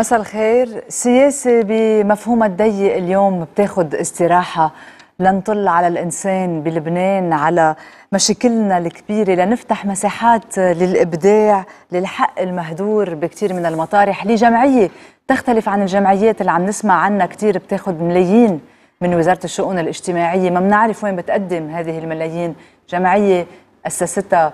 مساء الخير. سياسة بمفهومها الضيق اليوم بتاخد استراحة لنطل على الإنسان بلبنان على مشاكلنا الكبيرة لنفتح مساحات للإبداع للحق المهدور بكثير من المطارح لجمعية تختلف عن الجمعيات اللي عم نسمع عنها كثير بتاخد ملايين من وزارة الشؤون الاجتماعية. ما بنعرف وين بتقدم هذه الملايين. جمعية أسستها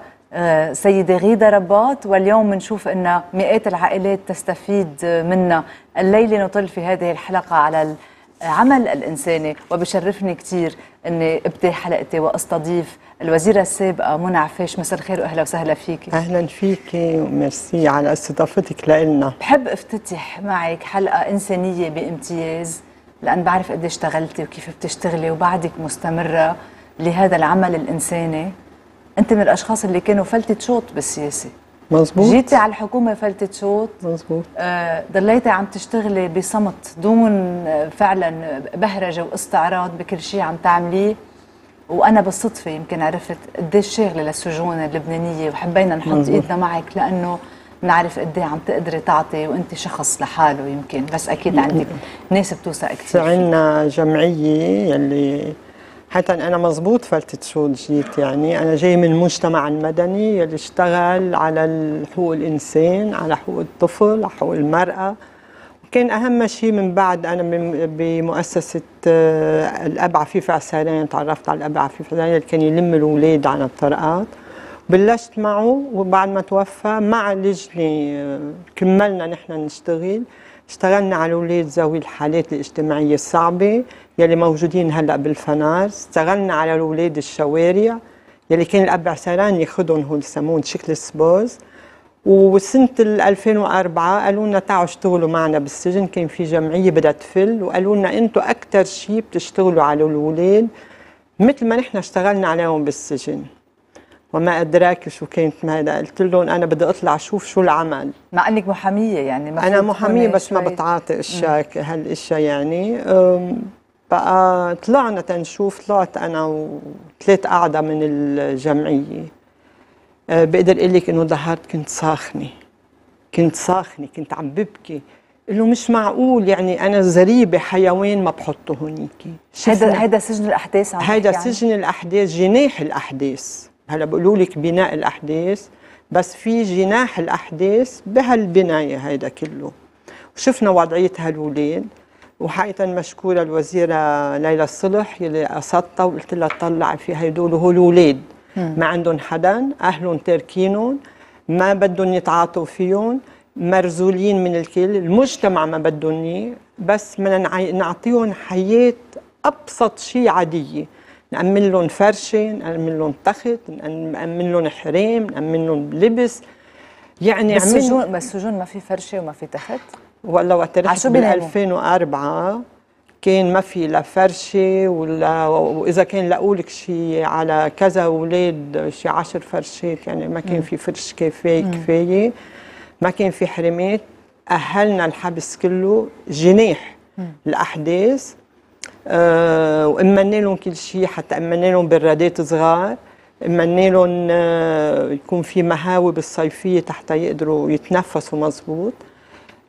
سيدة غيدة رباط. واليوم بنشوف أن مئات العائلات تستفيد منها الليلة نطل في هذه الحلقة على العمل الإنساني وبشرفني كثير أني ابدي حلقتي وأستضيف الوزيرة السابقة منى عفاش. مساء الخير وأهلا وسهلا فيك. أهلا فيك. وميرسي على استضافتك لنا بحب أفتتح معك حلقة إنسانية بامتياز لأن بعرف قد اشتغلتي وكيف بتشتغلي وبعدك مستمرة لهذا العمل الإنساني. أنت من الأشخاص اللي كانوا فلتة شوط بالسياسة. مزبوط جيتي على الحكومة فلتة شوط مزبوط آه ضليتي عم تشتغلي بصمت دون آه فعلا بهرجة واستعراض بكل شيء عم تعمليه. وأنا بالصدفة يمكن عرفت قديش شاغلة للسجون اللبنانية وحبينا نحط مزبوط. إيدنا معك لأنه نعرف قد عم تقدري تعطي وأنت شخص لحاله يمكن. بس أكيد عندك ناس بتوثق كثير عندنا جمعية يلي حتى أنا مزبوط فلتت شو جيت يعني. أنا جاي من المجتمع المدني اللي اشتغل على حقوق الإنسان على حقوق الطفل على حقوق المرأة. وكان أهم شيء من بعد أنا بمؤسسة آه، الأب عفيف عسارين تعرفت على الأب عفيف عسارين اللي كان يلم الاولاد عن الطرقات. بلشت معه وبعد ما توفى مع لجنة آه، كملنا نحن نشتغل. اشتغلنا على أولاد ذوي الحالات الاجتماعية الصعبة يلي موجودين هلأ بالفنار. اشتغلنا على الاولاد الشوارع يلي كان الأب عسران ياخذهم هو يسمون شكل سبوز. وسنة 2004 قالوا لنا تعالوا اشتغلوا معنا بالسجن كان في جمعية بدها تفل وقالوا لنا أنتم أكثر شيء بتشتغلوا على الأولاد مثل ما نحن اشتغلنا عليهم بالسجن. وما أدراك شو كانت هذا. قلت لهم أنا بدي أطلع أشوف شو العمل. مع أنك محامية يعني أنا محامية بس ما بتعاطي أشياء هالأشياء يعني. بقى طلعنا تنشوف طلعت أنا وثلاث قاعدة من الجمعية. أه بقدر أقول لك إنه ظهرت كنت ساخنة. كنت ساخنة كنت عم ببكي. إنه مش معقول يعني أنا زريبة حيوان ما بحطه هونيك هيدا هيدا سجن الأحداث عم هيدا يعني؟ سجن الأحداث جناح الأحداث. هلا بقولوا لك بناء الأحداث بس في جناح الأحداث بهالبناية هيدا كله. وشفنا وضعية هالولاد وحقيقة مشكورة الوزيرة ليلى الصلح يلي قصدتها وقلت لها طلعي في هدول هو الأولاد ما عندهم حدا أهلهم تاركينهم ما بدهم يتعاطوا فيهم مرزولين من الكل المجتمع ما بدهم بس بدنا نعطيهم حياة أبسط شيء عادية. نأمن لهم فرشة نأمن لهم تخت نأمن لهم حرام نأمن لهم لبس. يعني بس السجون بس السجون ما في فرشة وما في تخت ولا وقت رحت بال 2004 كان ما في لا فرشة ولا وإذا كان لقوا لك شيء على كذا أولاد شيء 10 فرشات يعني ما كان في فرش كفايه كفاية. ما كان في حرمات أهلنا الحبس كله جناح الأحداث. أه وامنا لهم كل شيء حتى امنا لهم برادات صغار امنا لهم أه يكون في مهاوي بالصيفية حتى يقدروا يتنفسوا مزبوط.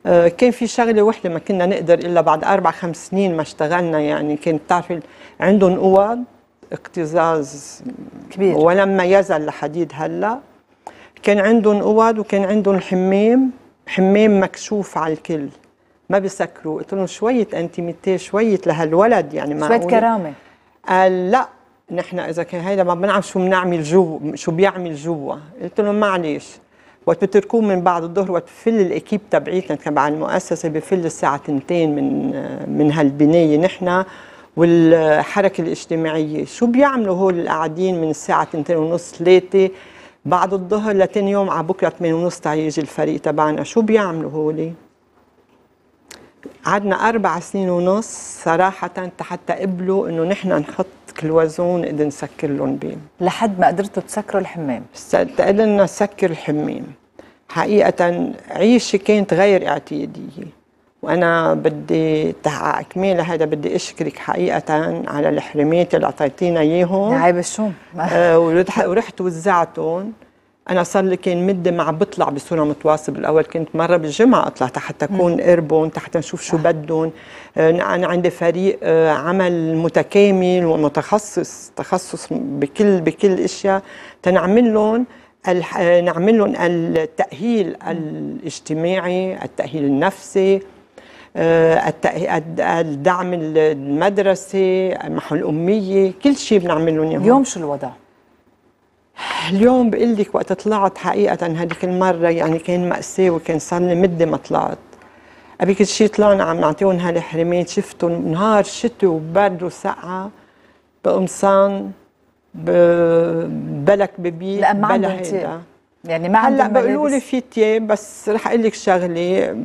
آه، كان في شغلة وحدة ما كنا نقدر إلا بعد أربع خمس سنين ما اشتغلنا يعني كانت بتعرفي عندهم أوض اكتظاظ كبير. ولما يزل لحديد هلا. كان عندهم أوض وكان عندهم الحمام حمام مكشوف على الكل. ما بيسكروا. قلت لهم شوية انتيميتي شوية لهالولد يعني ما شوية كرامة. قال لا نحن إذا كان هيدا ما بنعرف شو بنعمل جوا شو بيعمل جوا. قلت لهم معلش وقت بتركوه من بعد الظهر وقت بفل الإكيب تبعيتنا تبع المؤسسة بفل الساعة 2 من من هالبنايه نحن والحركة الاجتماعية. شو بيعملوا هول القاعدين من الساعة 2 ونص 3 بعد الظهر لتاني يوم على بكره 8 ونص يجي الفريق تبعنا. شو بيعملوا هولي؟ قعدنا أربع سنين ونص صراحة حتى قبلوا إنه نحن نحط كلوازون نقدر نسكر لهم بيه لحد ما قدرتوا تسكروا الحمام. قدرنا نسكر الحمام. حقيقة عيشة كانت غير اعتيادية. وأنا بدي إكمال هذا بدي أشكرك حقيقة على الحرمات اللي أعطيتينا إياهم. عيب الشوم. آه ورحت وزعتهم. أنا صار لي كان مدة ما عم بطلع بصورة متواصلة. بالأول كنت مرة بالجمعة أطلع حتى أكون قربهم حتى نشوف شو بدهم. آه، أنا عندي فريق آه، عمل متكامل ومتخصص تخصص بكل بكل الاشياء تنعمل لهم آه، نعمل لهم التأهيل الاجتماعي التأهيل النفسي الدعم المدرسي محو الأمية كل شيء بنعمل لهم اليوم شو الوضع؟ اليوم بقول لك وقت طلعت حقيقة هذيك المرة يعني كان مأساة وكان صار لي مدة ما طلعت. أبيك شيء طلعنا عم نعطيهم هالحريمات شفتهم نهار شتي وبرد وسقعة بقمصان بلك ببيت لا ما بلا هيدا. يعني ما هلأ بيقولوا لي في تياب بس رح أقول لك شغلة.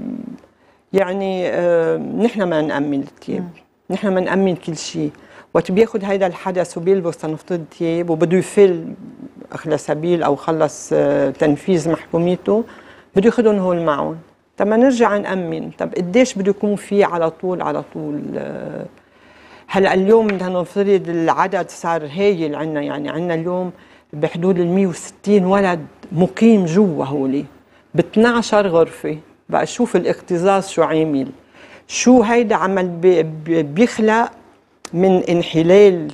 يعني آه نحن ما نأمن التياب. نحن ما نأمن كل شيء وقت بياخذ هيدا الحدث وبيلبس لنفترض تياب وبده يفل أخلى سبيل أو خلص آه، تنفيذ محكوميته بده ياخذهم هول معهم. طب ما نرجع نأمن. طب قديش بده يكون في على طول على طول آه، هلأ اليوم بدنا نفترض العدد صار هايل عندنا يعني عندنا اليوم بحدود ال 160 ولد مقيم جوا هولي ب 12 غرفة. بقى شوف الاكتظاظ شو عامل. شو هيدا عمل بيخلق من انحلال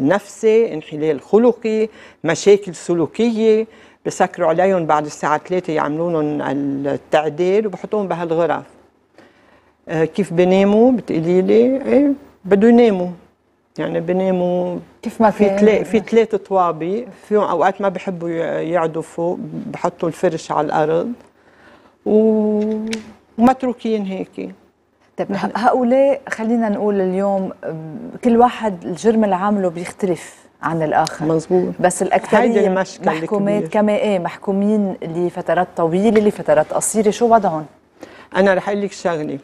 نفسي انحلال خلقي مشاكل سلوكية. بسكروا عليهم بعد الساعة 3 يعملوا لهم التعديل وبحطوهم بهالغرف. آه، كيف بناموا؟ بتقولي لي إيه بده يناموا. يعني بناموا كيف ما في تلا في ثلاث طوابق فيهم أوقات ما بحبوا يقعدوا فوق بحطوا الفرش على الأرض و... ومتروكين هيك. طيب هؤلاء خلينا نقول اليوم كل واحد الجرم اللي عامله بيختلف عن الآخر. مزبوط. بس الأكثرية محكومات كما إيه محكومين لفترات طويلة لفترات قصيرة. شو وضعهم؟ أنا رح أقول لك شغلة.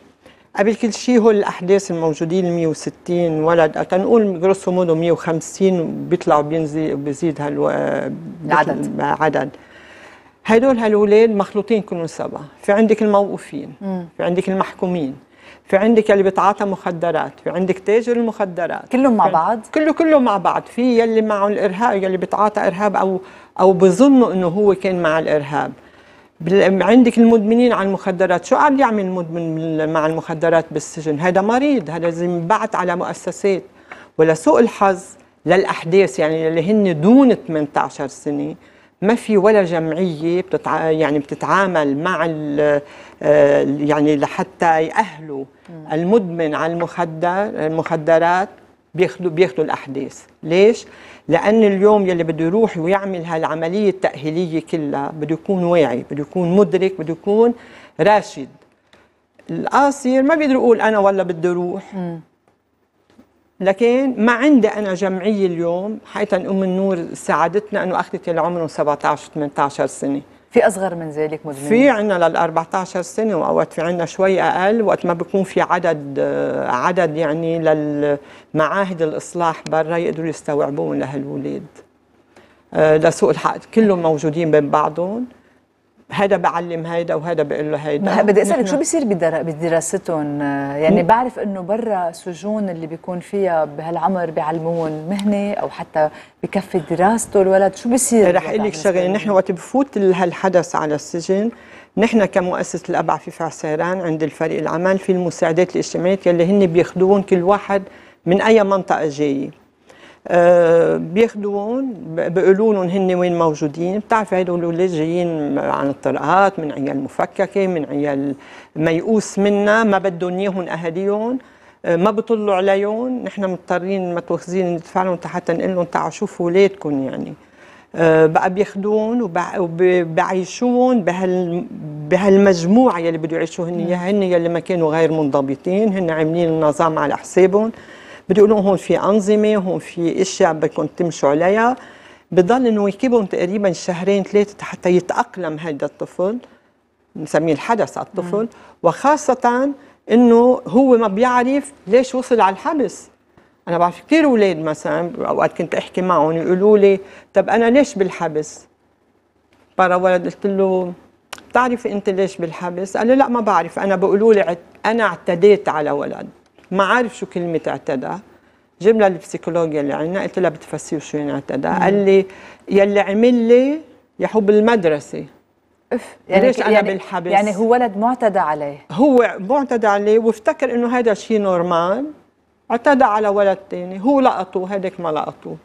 قبل كل شيء هو الأحداث الموجودين 160 ولد تنقول grosso modo 150 بيطلعوا بينزل بيزيد هالو العدد. عدد هدول هالولاد مخلوطين كلهم سوا في عندك الموقوفين. في عندك المحكومين. في عندك اللي بيتعاطى مخدرات في عندك تاجر المخدرات. كلهم مع بعض؟ كله كله مع بعض. في يلي معه الإرهاب يلي بيتعاطى إرهاب أو أو بظنوا إنه هو كان مع الإرهاب. عندك المدمنين على المخدرات. شو قاعد يعمل المدمن مع المخدرات بالسجن؟ هذا مريض هذا لازم ينبعت على مؤسسات. ولسوء الحظ للأحداث يعني اللي هن دون 18 سنة. ما في ولا جمعية بتتع... يعني بتتعامل مع ال... آه، يعني لحتى يأهلوا المدمن على المخدر المخدرات بياخذوا بياخذوا الأحداث. ليش؟ لأن اليوم يلي بده يروح ويعمل هالعملية التأهيلية كلها بده يكون واعي بده يكون مدرك بده يكون راشد. القاصر ما بيقدر يقول أنا ولا بدي أروح لكن ما عندي أنا جمعية اليوم حتى أم النور ساعدتنا إنه أخذت اللي عمرهم 17 18 سنة. في أصغر من ذلك مدمنين؟ في عندنا لل 14 سنة وأوقات في عندنا شوي أقل وقت ما بيكون في عدد عدد يعني للمعاهد الإصلاح برا يقدروا يستوعبون لهالولاد آه، لسوء الحق كلهم موجودين بين بعضهم. هذا بعلم هيدا وهذا بقول له هيدا. بدي أسألك شو بيصير بدراستهم؟ يعني بعرف إنه برا سجون اللي بيكون فيها بهالعمر بيعلمون مهنة أو حتى بكفي دراسته الولد. شو بيصير رح أقول لك شغلة نحن وقت بفوت هالحدث على السجن نحن كمؤسسة الابع في فعسيران عند الفريق العمل في المساعدات الاجتماعية يلي هن بياخذوهم كل واحد من أي منطقة جاي. بياخذوهم بيقولوا لهم هن وين موجودين. بتعرفي هدول الاولاد جايين عن الطرقات من عيال مفككة من عيال ميؤوس منا ما بدهم اياهم اهاليهم آه، ما بيطلوا عليهم نحن مضطرين متوخزين ندفع لهم حتى نقول لهم تعالوا شوفوا اولادكم يعني. آه، بقى بياخذوهم وبيعيشوهم بهال بهالمجموعة يلي بده يعيشوا هن إياها. هن يلي ما كانوا غير منضبطين. هن عاملين النظام على حسابهم بدي أقول هون في أنظمة هون في أشياء بدكم تمشوا عليها. بضل إنه يكبهم تقريبا شهرين ثلاثة حتى يتأقلم هذا الطفل نسميه الحدث على الطفل. مم. وخاصه إنه هو ما بيعرف ليش وصل على الحبس. أنا بعرف كثير أولاد مثلا أوقات كنت أحكي معهم يقولوا لي طب أنا ليش بالحبس؟ برا ولد قلت له بتعرفي أنت ليش بالحبس؟ قال لي لا ما بعرف. أنا بيقولوا لي أنا اعتديت على ولد. ما عارف شو كلمة اعتدى جبنا البسيكولوجيا اللي عندنا قلت لها بتفسير شو يعني اعتدى قال لي يلي عمل لي يا بالمدرسة اف يعني ليش أنا يعني بالحبس؟ يعني هو ولد معتدى عليه. هو معتدى عليه وافتكر إنه هذا شيء normal. اعتدى على ولد تاني هو لقطه هذاك ما لقطه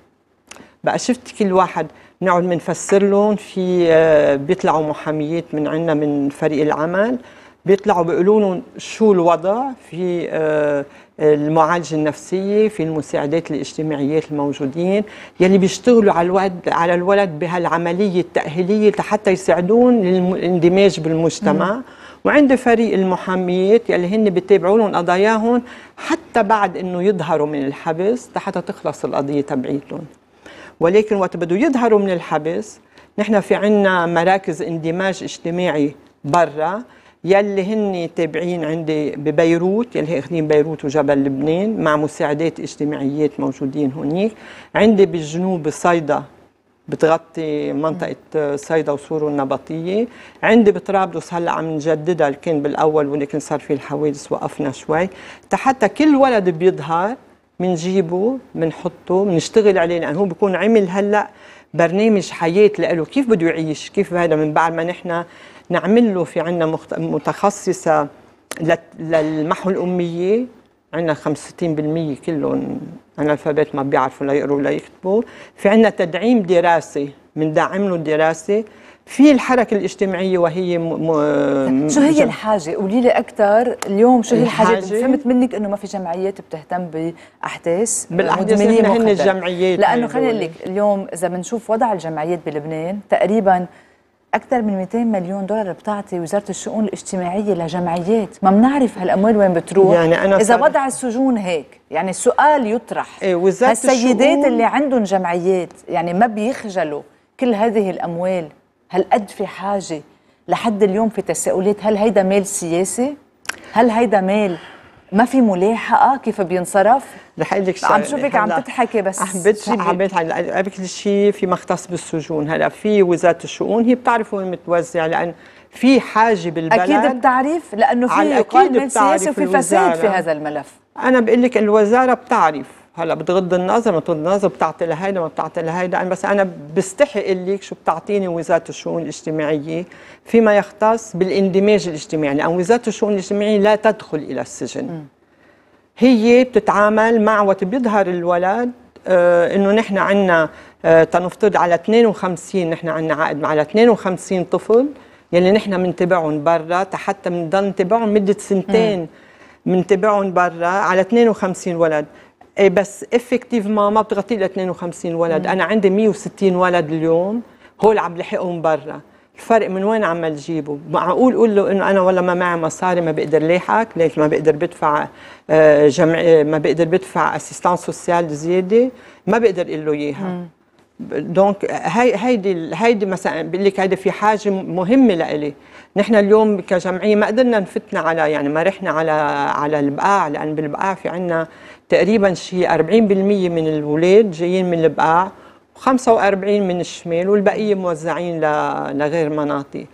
بقى شفت كل واحد نقعد بنفسر لهم في آه، بيطلعوا محاميات من عندنا من فريق العمل. بيطلعوا بيقولوا لهم شو الوضع في آه، المعالجة النفسية في المساعدات الاجتماعيات الموجودين يلي بيشتغلوا على الولد على الولد بهالعملية التأهيلية لحتى يساعدون للاندماج بالمجتمع. وعند فريق المحاميات يلي هن بيتابعوا لهم قضاياهم حتى بعد إنه يظهروا من الحبس لحتى تخلص القضية تبعيتهم. ولكن وقت بده يظهروا من الحبس نحن في عنا مراكز اندماج اجتماعي برا. يلي هن تابعين عندي ببيروت يلي اخذين بيروت وجبل لبنان مع مساعدات اجتماعيات موجودين هونيك عندي بالجنوب بصيدا بتغطي منطقة صيدا وسور النبطية. عندي بطرابلس هلأ عم نجددها كان بالأول ولكن صار في الحوادث وقفنا شوي. حتى كل ولد بيظهر بنجيبه بنحطه بنشتغل عليه لأنه هو بيكون عمل هلأ برنامج حياة له كيف بده يعيش؟ كيف هذا من بعد ما نحن نعمل له في عندنا متخصصة للمحو الأمية. عندنا 65% كلهم أنالفابيت ما بيعرفوا لا يقروا ولا يكتبوا. في عندنا تدعيم دراسي بندعم له الدراسه في الحركة الاجتماعية وهي م... م... شو هي الحاجة؟ قولي لي أكثر اليوم شو هي الحاجة, الحاجة؟ فهمت منك إنه ما في جمعيات بتهتم بأحداث بالأحداث هن الجمعيات لأنه خليني أقول لك اليوم إذا بنشوف وضع الجمعيات بلبنان تقريبا أكثر من 200 مليون دولار بتعطي وزارة الشؤون الاجتماعية لجمعيات. ما بنعرف هالأموال وين بتروح. يعني أنا إذا وضع السجون هيك يعني السؤال يطرح. إيه وزارة الشؤون اللي عندهم جمعيات يعني ما بيخجلوا كل هذه الأموال. هل قد في حاجة لحد اليوم في تساؤلات؟ هل هيدا مال سياسي؟ هل هيدا مال ما في ملاحقة كيف بينصرف؟ رح أقول لك عم شوفك عم تضحكي بس. عم بضحك عم بضحك قبل كل شيء في مختص بالسجون. هلا في وزارة الشؤون هي بتعرف وين متوزع لأن في حاجة بالبلد أكيد بتعرف لأنه في يقال من سياسي وفي فساد في هذا الملف. أنا بقول لك الوزارة بتعرف. هلا بتغض النظر بتغض النظر بتعطي لهيدا ما بتعطي لهيدا. بس أنا بستحي أقول لك شو بتعطيني وزارة الشؤون الاجتماعية. فيما يختص بالإندماج الاجتماعي. لأن وزارة الشؤون الاجتماعية لا تدخل إلى السجن. م. هي بتتعامل مع وقت بيظهر الولد آه إنه نحن عندنا آه تنفترض على 52 نحن عندنا عقد على 52 طفل يلي نحن بنتبعهم برا حتى بنضل نتبعهم مدة سنتين بنتبعهم برا على 52 ولد. بس effectivement ما بتغطي ل 52 ولد، مم. أنا عندي 160 ولد اليوم هول عم لحقهم برا، الفرق من وين عم تجيبه؟ معقول قول له إنه أنا والله ما معي مصاري ما بقدر لاحقك، ليك ما بقدر بدفع آه، جمع آه، ما بقدر بدفع assistante sociale زيادة، ما بقدر أقول له إياها. donc هي هيدي هيدي مثلا بقول لك هيدي في حاجة مهمة لإلي. نحن اليوم كجمعية ما قدرنا نفتنا على يعني ما رحنا على على البقاع لأن بالبقاع في عندنا تقريبا شيء 40% من الولاد جايين من البقاع و45 من الشمال والبقية موزعين لغير مناطق.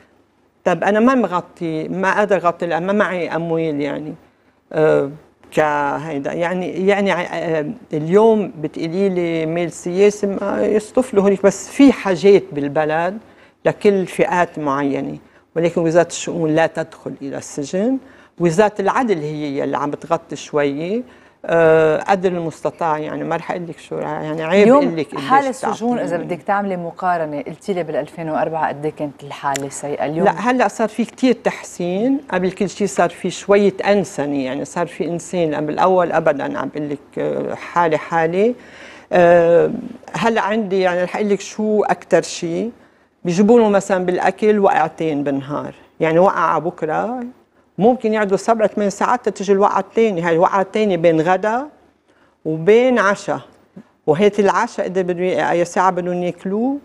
طب أنا ما مغطي ما قادر أغطي ما معي أموال يعني أه كهيدا يعني يعني أه اليوم بتقولي لي ميل سياسي يصطفلوا هونيك. بس في حاجات بالبلد لكل فئات معينة. ولكن وزارة الشؤون لا تدخل إلى السجن. وزارة العدل هي اللي عم بتغطي شوية آه، قدر المستطاع يعني ما رح أقول لك شو يعني عيب أقول لك حال السجون إذا بدك تعملي مقارنة قلتي لي بال 2004 قد إيه كانت الحالة سيئة؟ اليوم لا هلأ صار في كثير تحسين. قبل كل شيء صار في شوية أنسنة يعني صار في إنسان قبل الأول ابدا عم بقول لك آه، حالة حالة. أه هلأ عندي يعني رح أقول لك شو أكثر شيء بيجيبوا مثلا بالأكل وقعتين بالنهار يعني وقعه بكرة ممكن يقعدوا سبع ثمان ساعات تجي الوقعه الثانية هاي الوقعة الثانية بين غدا وبين عشاء وهيك العشاء إذا بدهم أي ساعة بدهم ياكلوه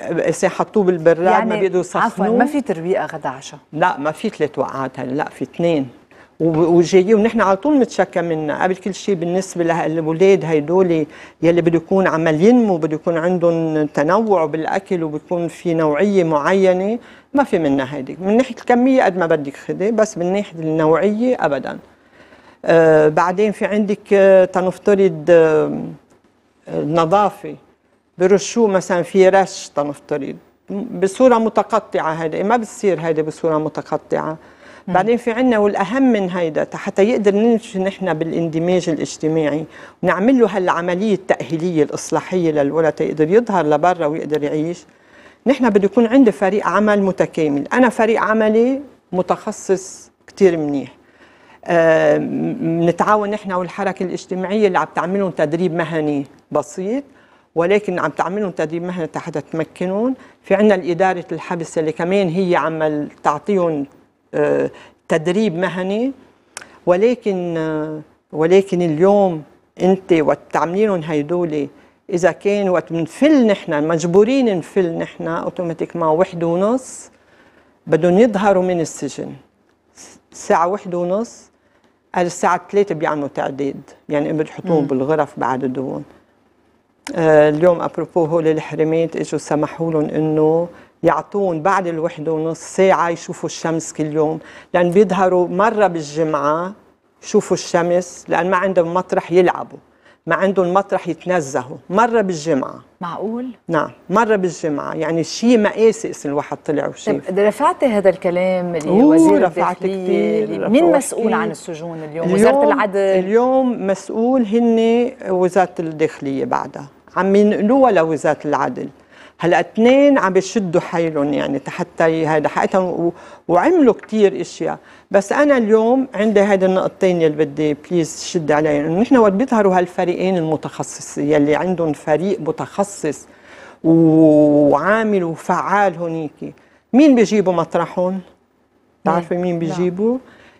اذا حطوه بالبراد يعني ما بيقدروا يصفنوه. عفوا ما في ترويقة غدا عشاء لا ما في ثلاث وقعات هلا لا في اثنين. وجايين ونحن على طول نتشكى منها قبل كل شيء بالنسبة للاولاد هدول يلي بده يكون عمال ينمو بده يكون عندهم تنوع بالأكل وبيكون في نوعية معينة ما في منها هيدي من ناحية الكمية قد ما بدك خدي بس من ناحية النوعية ابدا. آه بعدين في عندك آه تنفترض آه النظافه برشوه مثلا في رش تنفترض. بصورة متقطعة هيدا ما بتصير هيدا بصورة متقطعة. بعدين في عنا والأهم من هيدا حتى يقدر نمشي نحن بالإندماج الاجتماعي ونعمل له هالعملية التأهيلية الإصلاحية للولد يقدر يظهر لبرا ويقدر يعيش. نحن بده يكون عندي فريق عمل متكامل. أنا فريق عملي متخصص كتير منيح. بنتعاون نحن والحركة الاجتماعية اللي عم تعملهم تدريب مهني بسيط ولكن عم تعملهم تدريب مهني حتى تمكنهم. في عندنا الإدارة الحبس اللي كمان هي عم تعطيهم آه، تدريب مهني. ولكن آه، ولكن اليوم أنت وقت تعملينهم هيدول إذا كان وقت بنفل نحن مجبورين نفل نحن اوتوماتيك ما وحده ونص بدهم يظهروا من السجن. الساعة وحدة ونص الساعة ثلاثة بيعملوا تعديد يعني بيحطوهم بالغرف بعددوهم آه اليوم أبروبو هول الحرمات إجوا سمحوا لهم إنه يعطون بعد الوحدة ونص ساعة يشوفوا الشمس كل يوم. لأن بيظهروا مرة بالجمعة يشوفوا الشمس لأن ما عندهم مطرح يلعبوا. ما عندهم مطرح يتنزهوا. مرة بالجمعة. معقول؟ نعم مرة بالجمعة. يعني شيء مقاسي الواحد طلع وشاف طيب رفعتي هذا الكلام اللي وزير الداخلية مين مسؤول عن السجون اليوم؟, اليوم وزارة العدل؟ اليوم مسؤول هن وزارة الداخلية بعدها. عم ينقلوها لوزارة العدل. هلأ اثنين عم بيشدوا حيلهم يعني حتى هيدا حقيقة وعملوا كثير إشياء. بس أنا اليوم عندي هيدا النقطتين اللي بدي بليز شد عليهم. إنه نحن وقت بيظهروا هالفريقين المتخصص يلي عندهم فريق متخصص وعامل وفعال هونيك مين بيجيبوا مطرحهم؟ بتعرفي مين؟ بيجيبوا؟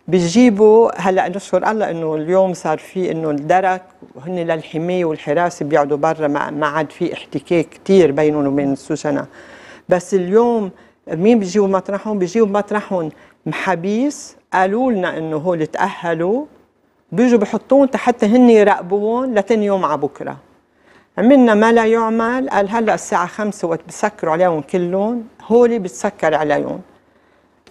بيجيبوا هلأ نشكر الله إنه اليوم صار في إنه الدرك وهن للحماية والحراسة بيقعدوا برا ما عاد في احتكاك كثير بينهم وبين السجناء بس اليوم مين بيجيبوا مطرحهم؟ بيجيبوا مطرحهم محابيس قالوا لنا إنه هول تأهلوا بيجوا بحطون حتى هن يراقبوهم لتاني يوم على بكرة. عملنا ما لا يعمل قال هلأ الساعة 5 وقت بسكروا عليهم كلهم هولي بتسكر عليهم.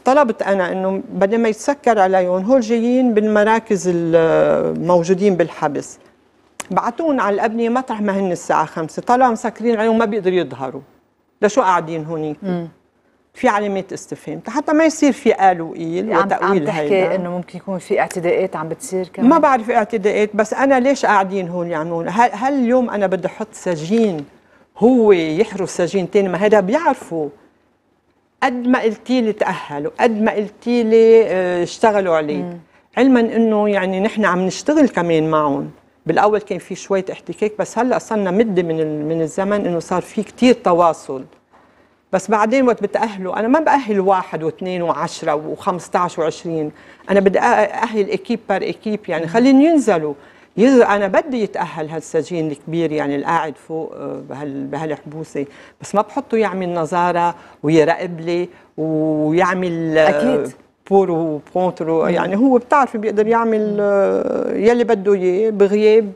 طلبت أنا إنه بدل ما يتسكر عليهم هول جايين بالمراكز الموجودين بالحبس. بعتون على الأبنية مطرح ما هن الساعة 5 طلعوا مسكرين عليهم ما بيقدروا يظهروا. لشو قاعدين هونيك؟ في علامات استفهام حتى ما يصير في قال وقيل وتأويل عم تحكي إنه ممكن يكون في اعتداءات عم بتصير كمان. ما بعرف اعتداءات بس أنا ليش قاعدين هون يعملون هل, هل اليوم أنا بدي أحط سجين هو يحرس سجين ثاني ما هذا بيعرفوا. قد ما قلتي لي تأهلوا قد ما قلتي لي آه، اشتغلوا عليه. مم. علما إنه يعني نحن عم نشتغل كمان معهم. بالأول كان في شوية احتكاك بس هلأ صرنا مده من من الزمن إنه صار في كثير تواصل. بس بعدين وقت بتأهلوا أنا ما بأهل واحد واثنين وعشرة وخمسة وعشرين. أنا بدي أهل إكيب بار إكيب يعني خليهم ينزلوا. أنا بدي يتأهل هالسجين الكبير يعني القاعد فوق آه، بهالحبوسه بس ما بحطه يعمل نظارة ويراقب لي ويعمل آه، أكيد. pour ou contre يعني هو بتعرفي بيقدر يعمل آه، يلي بده إياه بغياب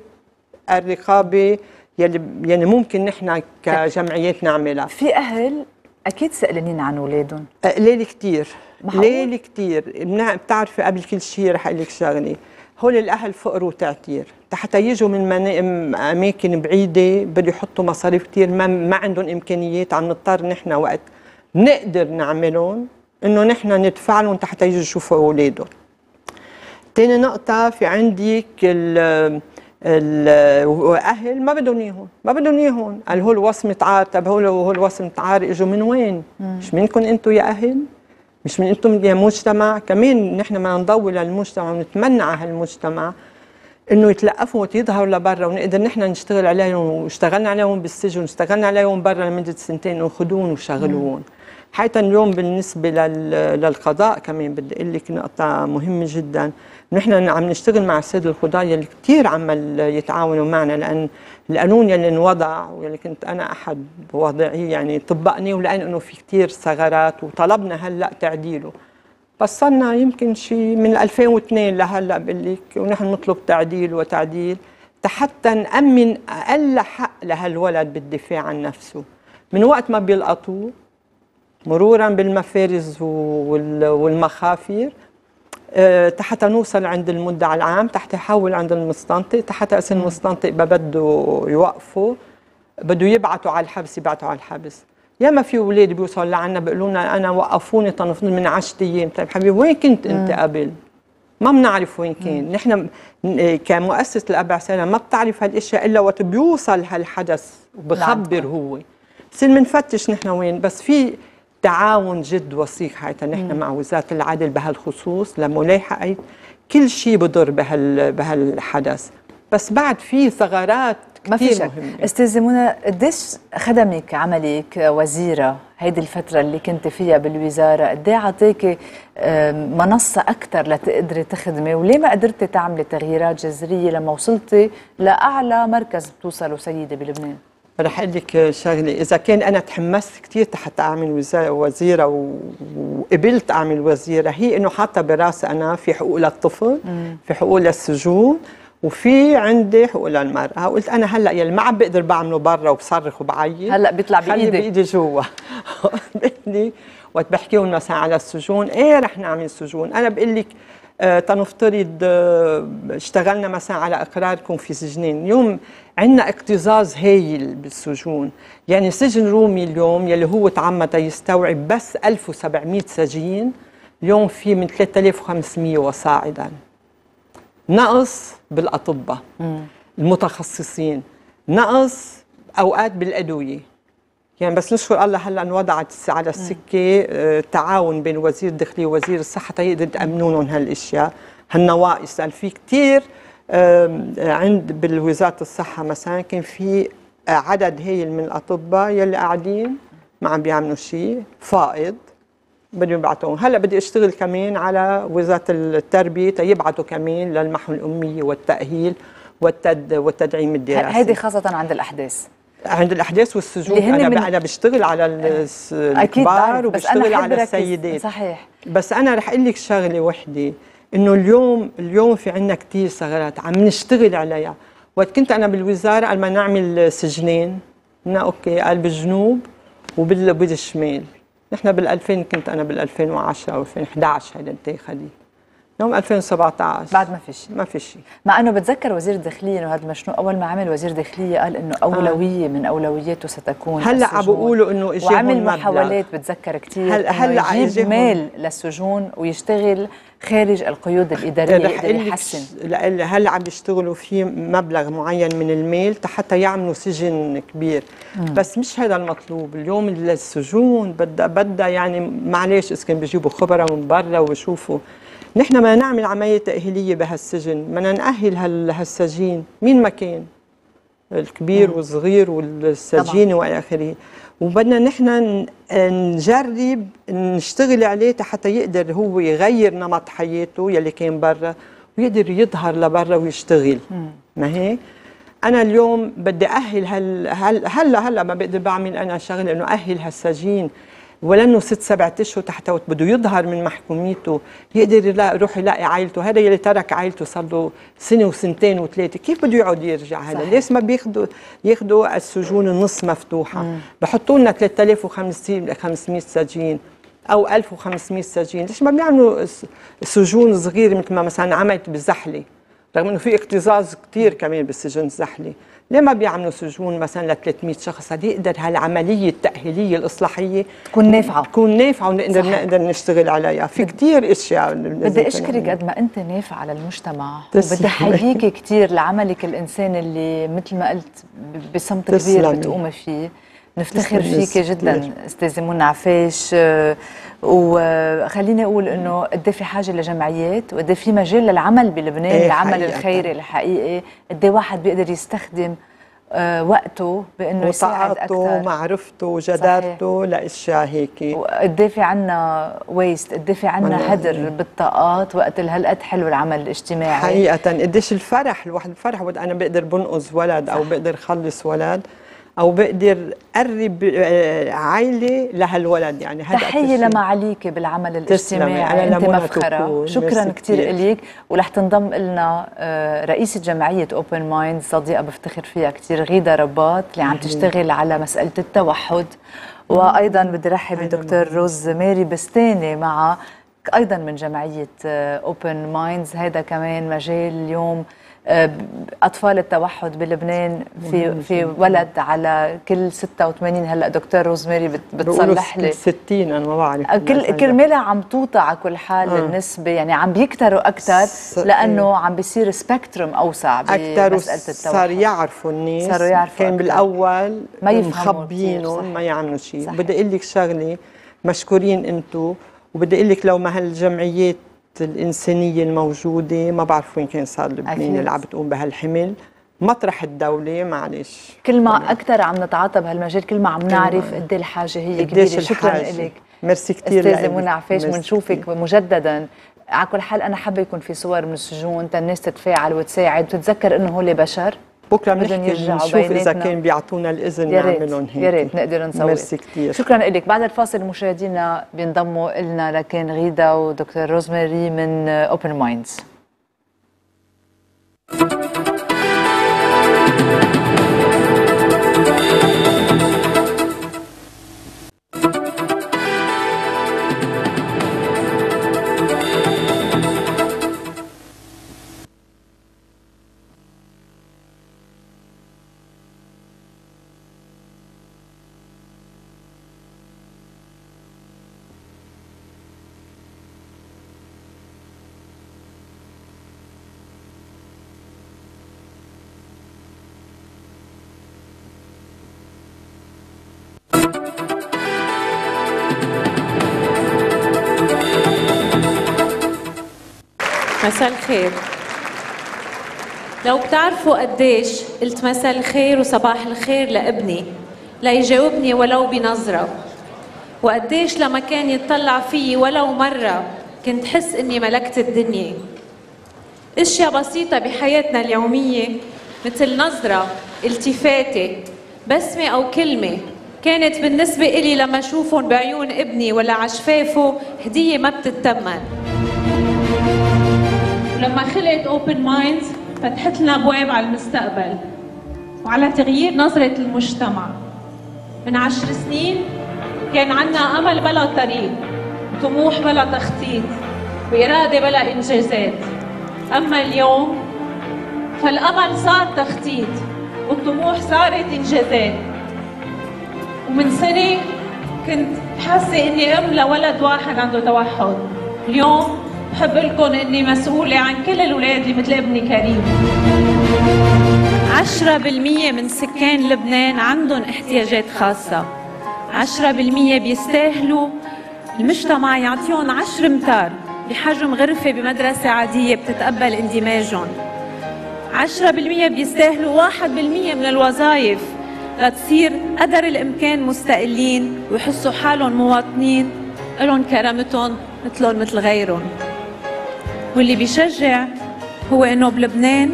الرقابة يلي يعني ممكن نحن كجمعيات نعملها. في أهل أكيد سالانين عن أولادهم. ليلي كثير ليلي كثير بتعرفي قبل كل شيء رح أقول لك شغلة. هول الأهل فقر وتعتير حتى يجوا من أماكن بعيدة بده يحطوا مصاريف كثير ما, ما عندهم إمكانيات عم نضطر نحن وقت نقدر نعملهم إنه نحن ندفع لهم حتى يجوا يشوفوا أولادهم. ثاني نقطة في عندك الاهل ما بدهم اياهم ما بدهم اياهم قال هول وصمة عار طب هول هول وصمة عار إجوا من وين؟ مش منكم أنتم يا أهل؟ مش من أنتم يا مجتمع كمان نحن ما نضوي للمجتمع ونتمنى على هالمجتمع إنه يتلقفوا ويظهروا لبرا ونقدر نحن نشتغل عليهم واشتغلنا عليهم بالسجن واشتغلنا عليهم برا لمدة سنتين ونخذوهم وشغلوهم حتى اليوم بالنسبة للقضاء كمان بدي أقول لك نقطة مهمة جدا. نحن عم نشتغل مع السيد القضاة يلي كثير عمال يتعاونوا معنا لأن القانون يلي انوضع واللي كنت أنا أحد وضعيه يعني طبقني ولقينا إنه في كثير ثغرات وطلبنا هلأ تعديله. بس صرنا يمكن شيء من 2002 لهلأ بقول لك ونحن نطلب تعديل وتعديل حتى نأمن أقل حق لهالولد بالدفاع عن نفسه. من وقت ما بيلقطوه مرورا بالمفارز والمخافر أه حتى نوصل عند المدعي العام تحت يحول عند المستنطق حتى اسم المستنطق بده يوقفوا بده يبعثوا على الحبس يبعثوا على الحبس. ياما في أولاد بيوصلوا لعنا بيقولوا لنا أنا وقفوني تنفض من 10 أيام. طيب حبيبي وين كنت أنت قبل؟ ما بنعرف وين كان نحن كمؤسسة الابع سنه ما بتعرف هالأشياء إلا وقت بيوصل هالحدث وبخبر هو. بصير بنفتش نحن وين. بس في تعاون جد وثيق حتى نحن مع وزارة العدل بهالخصوص لملاحقه كل شيء بضر بهال بهالحدث. بس بعد في ثغرات ما في شك. أستاذة منى قديش خدمك عملك وزيرة هيدي الفترة اللي كنت فيها بالوزارة؟ قد إيه اعطيكي منصة أكثر لتقدري تخدمي؟ وليه ما قدرتي تعملي تغييرات جذرية لما وصلتي لأعلى مركز بتوصلوا سيدة بلبنان؟ رح أقول لك شغلة. إذا كان أنا تحمست كثير حتى أعمل وزيرة وقبلت أعمل وزيرة هي إنه حاطة براسي أنا في حقوق للطفل في حقوق للسجون وفي عندي حقوق للمرأة قلت أنا هلأ يلي ما عم بقدر بعمله برا وبصرخ وبعيط هلأ بيطلع بإيدي. خلي بإيدي جوا. بإيدي وقت بحكيهم مثلا على السجون إيه رح نعمل سجون؟ أنا بقول لك آه تنفترض آه اشتغلنا مثلا على إقراركم في سجنين. اليوم عندنا اكتظاظ هايل بالسجون. يعني سجن رومي اليوم يلي هو تعمد يستوعب بس 1700 سجين اليوم في من 3500 وصاعدا. نقص بالأطباء المتخصصين نقص أوقات بالأدوية. يعني بس نشكر الله هلأ انوضعت على السكة آه، تعاون بين وزير الداخلية ووزير الصحة تيقدر تامنوا لهم هالأشياء. هالنواقص لأن في كثير عند بالوزارة الصحة مثلا كان في عدد هايل من الأطباء يلي قاعدين ما عم بيعملوا شيء فائض بدهم يبعثوهم. هلأ بدي أشتغل كمان على وزارة التربية تيبعثوا كمان للمحو الأمية والتأهيل والتد والتدعيم الدراسي. هيدي خاصة عند الأحداث. عند الأحداث والسجون. أنا من... أنا بشتغل على الكبار وبشتغل على السيدات. صحيح. بس أنا رح أقول لك شغلة وحدة. إنه اليوم اليوم في عندنا كثير ثغرات عم نشتغل عليها. وقت كنت أنا بالوزارة قال ما نعمل سجنين. قلنا أوكي قال بالجنوب وبالشمال. نحن بال 2000 كنت أنا بال 2010 أو 2011 هيدا انتخابي يوم 2017 بعد ما في شيء. ما في شيء. مع إنه بتذكر وزير الداخلية إنه هذا المشروع أول ما عمل وزير الداخلية قال إنه أولوية آه. من أولوياته ستكون هلأ عم بيقولوا إنه اجى وعمل محاولات بتذكر كثير هلا هلأ يجيب مال للسجون ويشتغل خارج القيود الإدارية يقدر يحسن. هلا عم بيشتغلوا في مبلغ معين من المال حتى يعملوا سجن كبير؟ مم. بس مش هذا المطلوب. اليوم السجون بدها بدها يعني معلش إذا كان بيجيبوا خبراء من برا ويشوفوا. نحن ما نعمل عملية تأهيلية بهالسجن بدنا نأهل هالسجين. مين ما كان؟ الكبير والصغير والسجين وإلى آخره. وبدنا نحن نجرب نشتغل عليه حتى يقدر هو يغير نمط حياته يلي كان برا ويقدر يظهر لبرا ويشتغل. ما هيك؟ أنا اليوم بدي أهل هل هلا هلا ما بقدر بعمل أنا شغل إنه أهل هالسجين. ولأنه ست سبعة أشهر تحت بده يظهر من محكوميته يقدر يروح يلاقي عائلته. هذا يلي ترك عائلته صار له سنة وسنتين وثلاثة. كيف بده يقعد يرجع هذا ليش ما بياخذوا ياخذوا السجون النص مفتوحة؟ بحطوا لنا 3500 سجين أو 1500 سجين. ليش ما بيعملوا سجون صغيرة مثل ما مثلا عملت بالزحلة؟ رغم إنه في اكتظاظ كثير كمان بالسجن الزحلي ليه ما بيعملوا سجون مثلا ل 300 شخص؟ هذه يقدر هالعملية التأهيلية الإصلاحية تكون نافعة. تكون نافعة ونقدر نقدر نشتغل عليها. في كثير أشياء بدي أشكرك قد ما أنت نافعه للمجتمع وبدي أحييكي كثير لعملك الانساني اللي مثل ما قلت بصمت كبير بتقومي فيه. نفتخر فيك جدا استاذه منى عفاش وخليني أقول إنه قد إيه في حاجة لجمعيات وقد إيه في مجال للعمل بلبنان إيه العمل الخيري الحقيقي. قد إيه واحد بيقدر يستخدم آه وقته بإنه يساعد أكثر. ومعرفته وجدارته لأشياء هيك. وقد في عنا ويست قد في عنا هدر بالطاقات وقت هالقد حلو العمل الاجتماعي. حقيقة. قديش الفرح الواحد الفرح أنا بقدر بنقذ ولد أو بقدر خلص ولد. أو بقدر قرب آه، عائلة لهالولد. يعني هذا تحية لمعاليك بالعمل الاجتماعي. أنت مفخرة. شكرا كثير لك. ورح تنضم لنا آه، رئيسه جمعية Open Mind صديقة بفتخر فيها كثير غيدا رباط اللي عم تشتغل على مسألة التوحد. وأيضا بدي رحب بدكتور روز ماري بستاني مع أيضا من جمعية Open آه، Minds هذا كمان مجال اليوم أطفال التوحد بلبنان في في ولد على كل 86 هلأ دكتور روزماري بت- بتصلح لي 60 أنا ما بعرف كل كرمالها عم توطى على كل حال آه. النسبة يعني عم بيكتروا أكثر س- لأنه عم بيصير spectrum أوسع أكثر صار يعرفوا الناس صاروا يعرفوا كان أكتر. بالأول ما صح. ما يعملوا شيء. بدي أقول لك شغلة مشكورين أنتم وبدي أقول لك لو ما هالجمعيات الإنسانية الموجودة ما بعرف وين كان صار لبنان. اللي عم بتقوم بهالحمل. مطرح الدولة معلش. كل ما أكثر عم نتعاطى بهالمجال كل ما عم نعرف قد إيه الحاجة هي كبيرة. شكرا. لك ميرسي كثير أستاذة لإلك. منى عفاش بنشوفك. مجددا. على كل حال أنا حابة يكون في صور من السجون تا الناس تتفاعل وتساعد. وتتذكر إنه هول بشر؟ بكرة بنحكي نشوف إذا. كان بيعطونا الإذن نعملهم هيك. يا ريت نقدر نسوي. ميرسي كثير شكرا لك بعد الفاصل مشاهدينا بينضموا لنا لكن غيدا ودكتور روزماري من Open Minds الخير. لو بتعرفوا قديش قلت مساء الخير وصباح الخير لابني ليجاوبني ولو بنظرة. وقديش لما كان يتطلع فيي ولو مرة كنت حس إني ملكت الدنيا. أشياء بسيطة بحياتنا اليومية مثل نظرة التفاتة بسمة أو كلمة كانت بالنسبة إلي لما أشوفهم بعيون ابني ولا عشفافه هدية ما بتتمن. ولما خلقت Open Minds فتحت لنا أبواب على المستقبل وعلى تغيير نظرة المجتمع. من عشر سنين كان عنا أمل بلا طريق طموح بلا تخطيط وإرادة بلا إنجازات. أما اليوم فالأمل صار تخطيط والطموح صارت إنجازات. ومن سنة كنت حاسة إني أم لولد واحد عنده توحد. اليوم بحب لكم إني مسؤولة عن كل الأولاد اللي مثل ابني كريم. عشرة بالمية من سكان لبنان عندهم احتياجات خاصة. عشرة بالمية بيستاهلوا المجتمع يعطيهم عشر امتار بحجم غرفة بمدرسة عادية بتتقبل اندماجهم. عشرة بالمية بيستاهلوا واحد بالمية من الوظائف لتصير قدر الإمكان مستقلين ويحسوا حالهم مواطنين لهم كرامتهم مثلهم مثل غيرهم. واللي بيشجع هو إنه بلبنان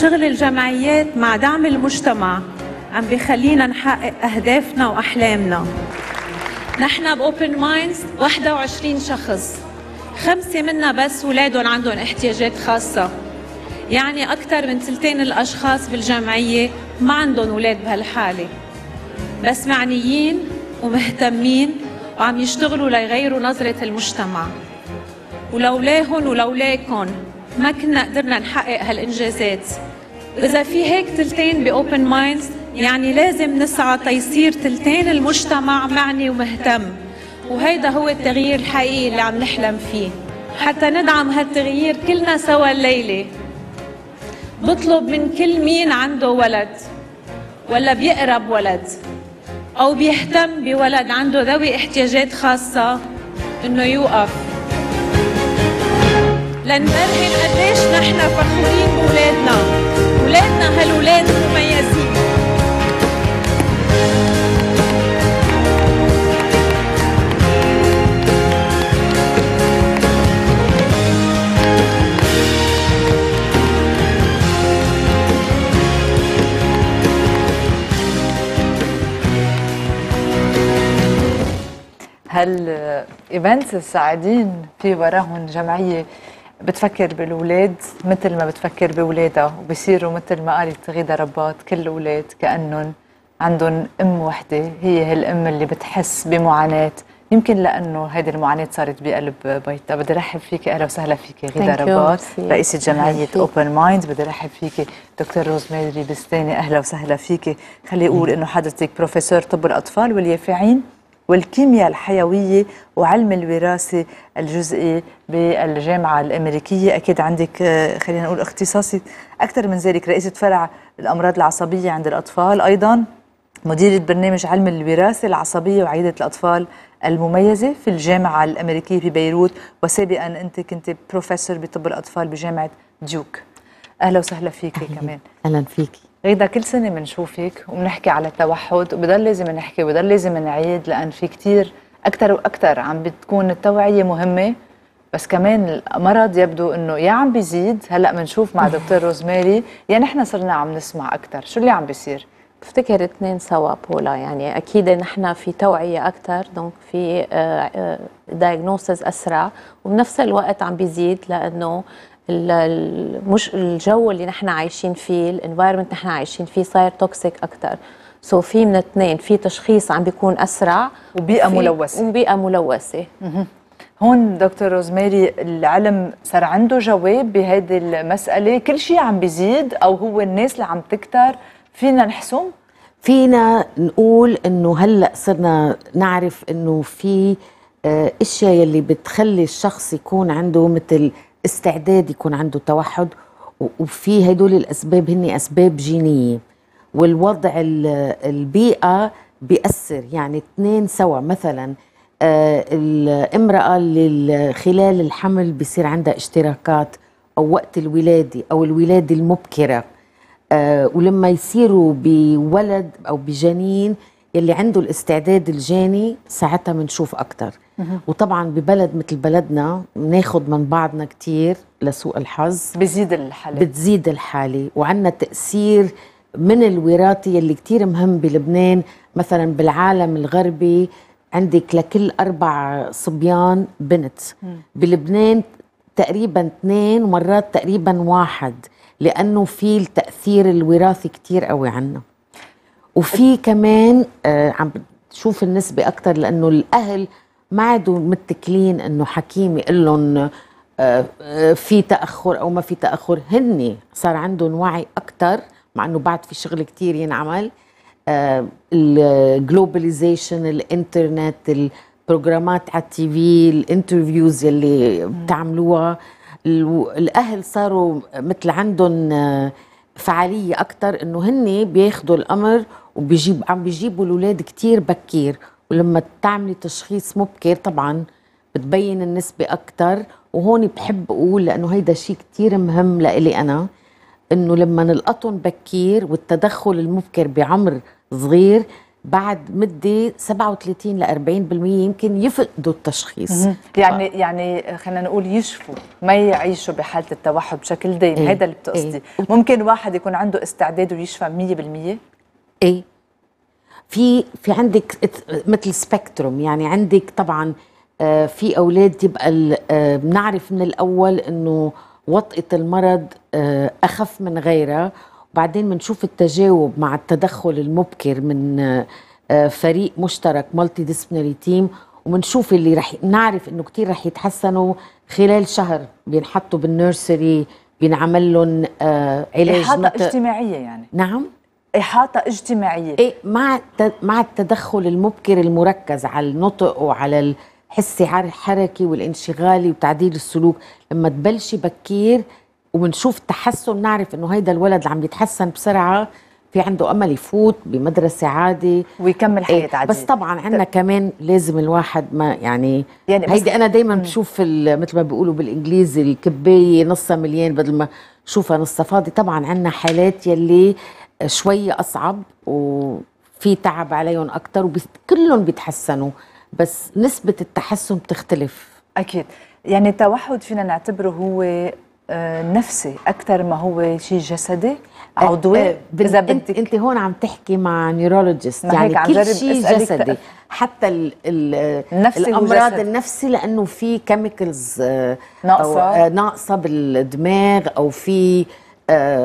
شغل الجمعيات مع دعم المجتمع عم بيخلينا نحقق أهدافنا وأحلامنا. نحن ب Open Minds 21 شخص. خمسة منا بس اولادهم عندهم احتياجات خاصة. يعني أكثر من ثلثين الأشخاص بالجمعية ما عندهم أولاد بهالحالة. بس معنيين ومهتمين وعم يشتغلوا ليغيروا نظرة المجتمع. ولولاهن ولولاكن. ما كنا قدرنا نحقق هالإنجازات. إذا في هيك تلتين ب Open Minds يعني لازم نسعى تيصير تلتين المجتمع معني ومهتم. وهيدا هو التغيير الحقيقي اللي عم نحلم فيه. حتى ندعم هالتغيير كلنا سوا الليلة. بطلب من كل مين عنده ولد ولا بيقرب ولد أو بيهتم بولد عنده ذوي احتياجات خاصة إنه يوقف. لنبرهن قديش نحن فخورين بولادنا. ولادنا هالولاد مميزين هال events السعيدين في وراهم جمعية بتفكر بالاولاد مثل ما بتفكر باولادها وبصيروا مثل ما قالت غيدا رباط كل الاولاد كأنهم عندهم أم وحدة هي هالأم اللي بتحس بمعاناة. يمكن لأنه هيدي المعاناة صارت بقلب بيتها. بدي رحب فيك أهلا وسهلا فيك غيدا. رباط أهلا فيك. Open Mind بدي رحب فيك دكتور روزماري بستاني أهلا وسهلا فيك. خلي أقول إنه حضرتك بروفيسور طب الأطفال واليافعين. والكيمياء الحيوية وعلم الوراثة الجزئي بالجامعة الأمريكية. أكيد عندك آه، خلينا نقول اختصاصي أكثر من ذلك. رئيسة فرع الأمراض العصبية عند الأطفال أيضا مديرة برنامج علم الوراثة العصبية وعيادة الأطفال المميزة في الجامعة الأمريكية في بيروت. وسابقا أنت كنت بروفيسور بطب الأطفال بجامعة ديوك. أهلا وسهلا فيك كمان. أهلا فيكي غيدا كل سنة بنشوفك وبنحكي على التوحد وبضل لازم نحكي وبضل لازم نعيد لأن في كتير أكثر وأكثر عم بتكون التوعية مهمة. بس كمان المرض يبدو إنه يا عم بيزيد هلأ بنشوف مع دكتور روزماري يا نحن صرنا عم نسمع أكثر شو اللي عم بيصير؟ بفتكر اثنين سوا بولا يعني أكيد نحن في توعية أكثر donc في diagnosis أسرع وبنفس الوقت عم بيزيد لأنه ال- ال- مش الجو اللي نحن عايشين فيه ال environment نحن عايشين فيه صاير toxic أكثر so في من اثنين في تشخيص عم بيكون أسرع وبيئة وفي- ملوثة. وبيئة ملوثة. هون دكتور روزماري العلم صار عنده جواب بهيدي المسألة. كل شيء عم بيزيد أو هو الناس اللي عم تكتر فينا نحسم؟ فينا نقول إنه هلأ صرنا نعرف إنه في آه، إشياء يلي بتخلي الشخص يكون عنده مثل استعداد يكون عنده توحد وفي هدول الأسباب هن أسباب جينية. والوضع ال- البيئة بيأثر يعني اثنين سوا. مثلا آه، الامرأة اللي خلال الحمل بصير عندها اشتراكات أو وقت الولادة أو الولادة المبكرة. آه، ولما يصيروا بولد أو بجنين يلي عنده الاستعداد الجاني ساعتها بنشوف أكثر وطبعا ببلد مثل بلدنا بناخد من بعضنا كتير لسوء الحظ. بزيد الحالة. بتزيد الحالة. وعندنا تأثير من الوراثة يلي كتير مهم بلبنان مثلا بالعالم الغربي عندك لكل أربع صبيان بنت. بلبنان تقريبا اثنين ومرات تقريبا واحد لأنه في التأثير الوراثي كتير قوي عنا. وفي كمان آه عم بتشوف النسبة أكتر لأنه الأهل ما عادوا متكلين إنه حكيم يقول لهم آه، آه، في تأخر أو ما في تأخر. هن صار عندهم وعي أكتر مع إنه بعد في شغل كتير ينعمل. ال globalization الإنترنت ال programات على ال TV ال interviews يلي بتعملوها. ال- الأهل صاروا مثل عندهم آه، فعالية أكثر إنه هن بياخذوا الأمر وبيجيب عم بيجيبوا الأولاد كتير بكير. ولما تعملي تشخيص مبكر طبعا بتبين النسبة أكثر وهون بحب أقول لأنه هيدا شيء كتير مهم لإلي أنا إنه لما نلقطهم بكير والتدخل المبكر بعمر صغير بعد مدة 37 ل 40% يمكن يفقدوا التشخيص. يعني يعني خلينا نقول يشفوا ما يعيشوا بحالة التوحد بشكل دائم. إيه، هذا اللي بتقصدي. إيه. ممكن واحد يكون عنده استعداد ويشفى 100% إيه. في في عندك مثل spectrum يعني عندك طبعا آه، في أولاد تبقى ال- آه، بنعرف من الأول إنه وطئة المرض آه، أخف من غيرها وبعدين بنشوف التجاوب مع التدخل المبكر من فريق مشترك multidisciplinary team وبنشوف اللي رح نعرف إنه كثير رح يتحسنوا. خلال شهر بينحطوا بالنيرسري بينعمل لهم علاج إحاطة مثل- اجتماعية يعني. نعم. إحاطة اجتماعية. إيه مع مع التدخل المبكر المركز على النطق وعلى الحس الحركي والانشغالي وتعديل السلوك لما تبلشي بكير وبنشوف تحسن نعرف إنه هيدا الولد اللي عم يتحسن بسرعة في عنده أمل يفوت بمدرسة عادي. ويكمل حياة إيه عادية. بس طبعا عندنا كمان لازم الواحد ما يعني, يعني بس- هيدي أنا دايما بشوف مثل ما بيقولوا بالإنجليزي الكباية نصها مليان بدل ما شوفها نصها فاضي. طبعا عندنا حالات يلي شوي أصعب وفي تعب عليهم أكثر وكلهم بيتحسنوا بس نسبة التحسن بتختلف. أكيد. يعني التوحد فينا نعتبره هو آه، نفسي أكثر ما هو شيء جسدي عضوي آه، إذا انت, بدك أنت هون عم تحكي مع neurologist يعني كل شيء جسدي حتى ال ال النفسي الأمراض. النفسي لأنه في chemicals آه، ناقصة. بالدماغ أو في آه،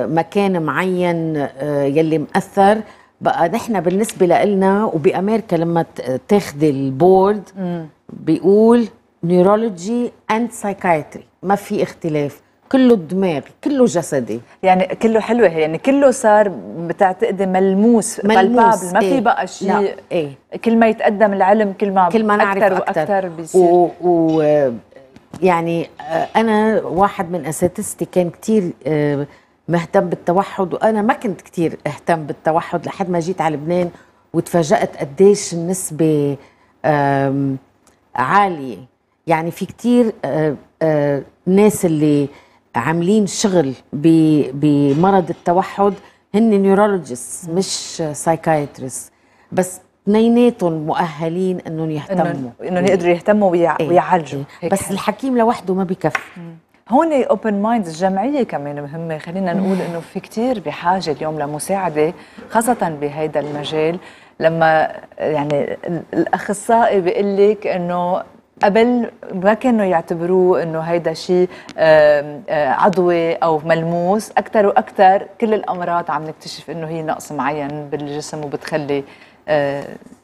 مكان معين آه، يلي مأثر. بقى نحن بالنسبة لنا وبأمريكا لما ت- تاخذي ال board بيقول neurology and psychiatry ما في اختلاف. كله دماغ كله جسدي. يعني كله حلوة هي. يعني كله صار بتعتقدي ملموس ملموس، ما في إيه. بقى شيء لا، إيه. كل ما يتقدم العلم كل ما كل ما نعرف أكثر أكثر وأكثر بيصير. و, و يعني آه، أنا واحد من أساتذتي كان كتير آه، مهتم بالتوحد وأنا ما كنت كتير اهتم بالتوحد لحد ما جيت على لبنان وتفاجأت قديش النسبة آم، عالية يعني في كتير آه، آه، ناس اللي عاملين شغل ب- بمرض التوحد هن neurologist مش psychiatrist بس اثنيناتهم مؤهلين إنهم يهتموا انه انه يقدروا يهتموا. إيه. ويعالجوا إيه. بس. الحكيم لوحده ما بيكفي هون Open Minds الجمعية كمان مهمة. خلينا نقول إنه في كتير بحاجة اليوم لمساعدة خاصة بهيدا المجال. لما يعني ال- الأخصائي بيقول لك إنه قبل ما كانوا يعتبروه إنه هيدا شيء آه، عضوي أو ملموس أكثر وأكثر كل الأمراض عم نكتشف إنه هي نقص معين بالجسم وبتخلي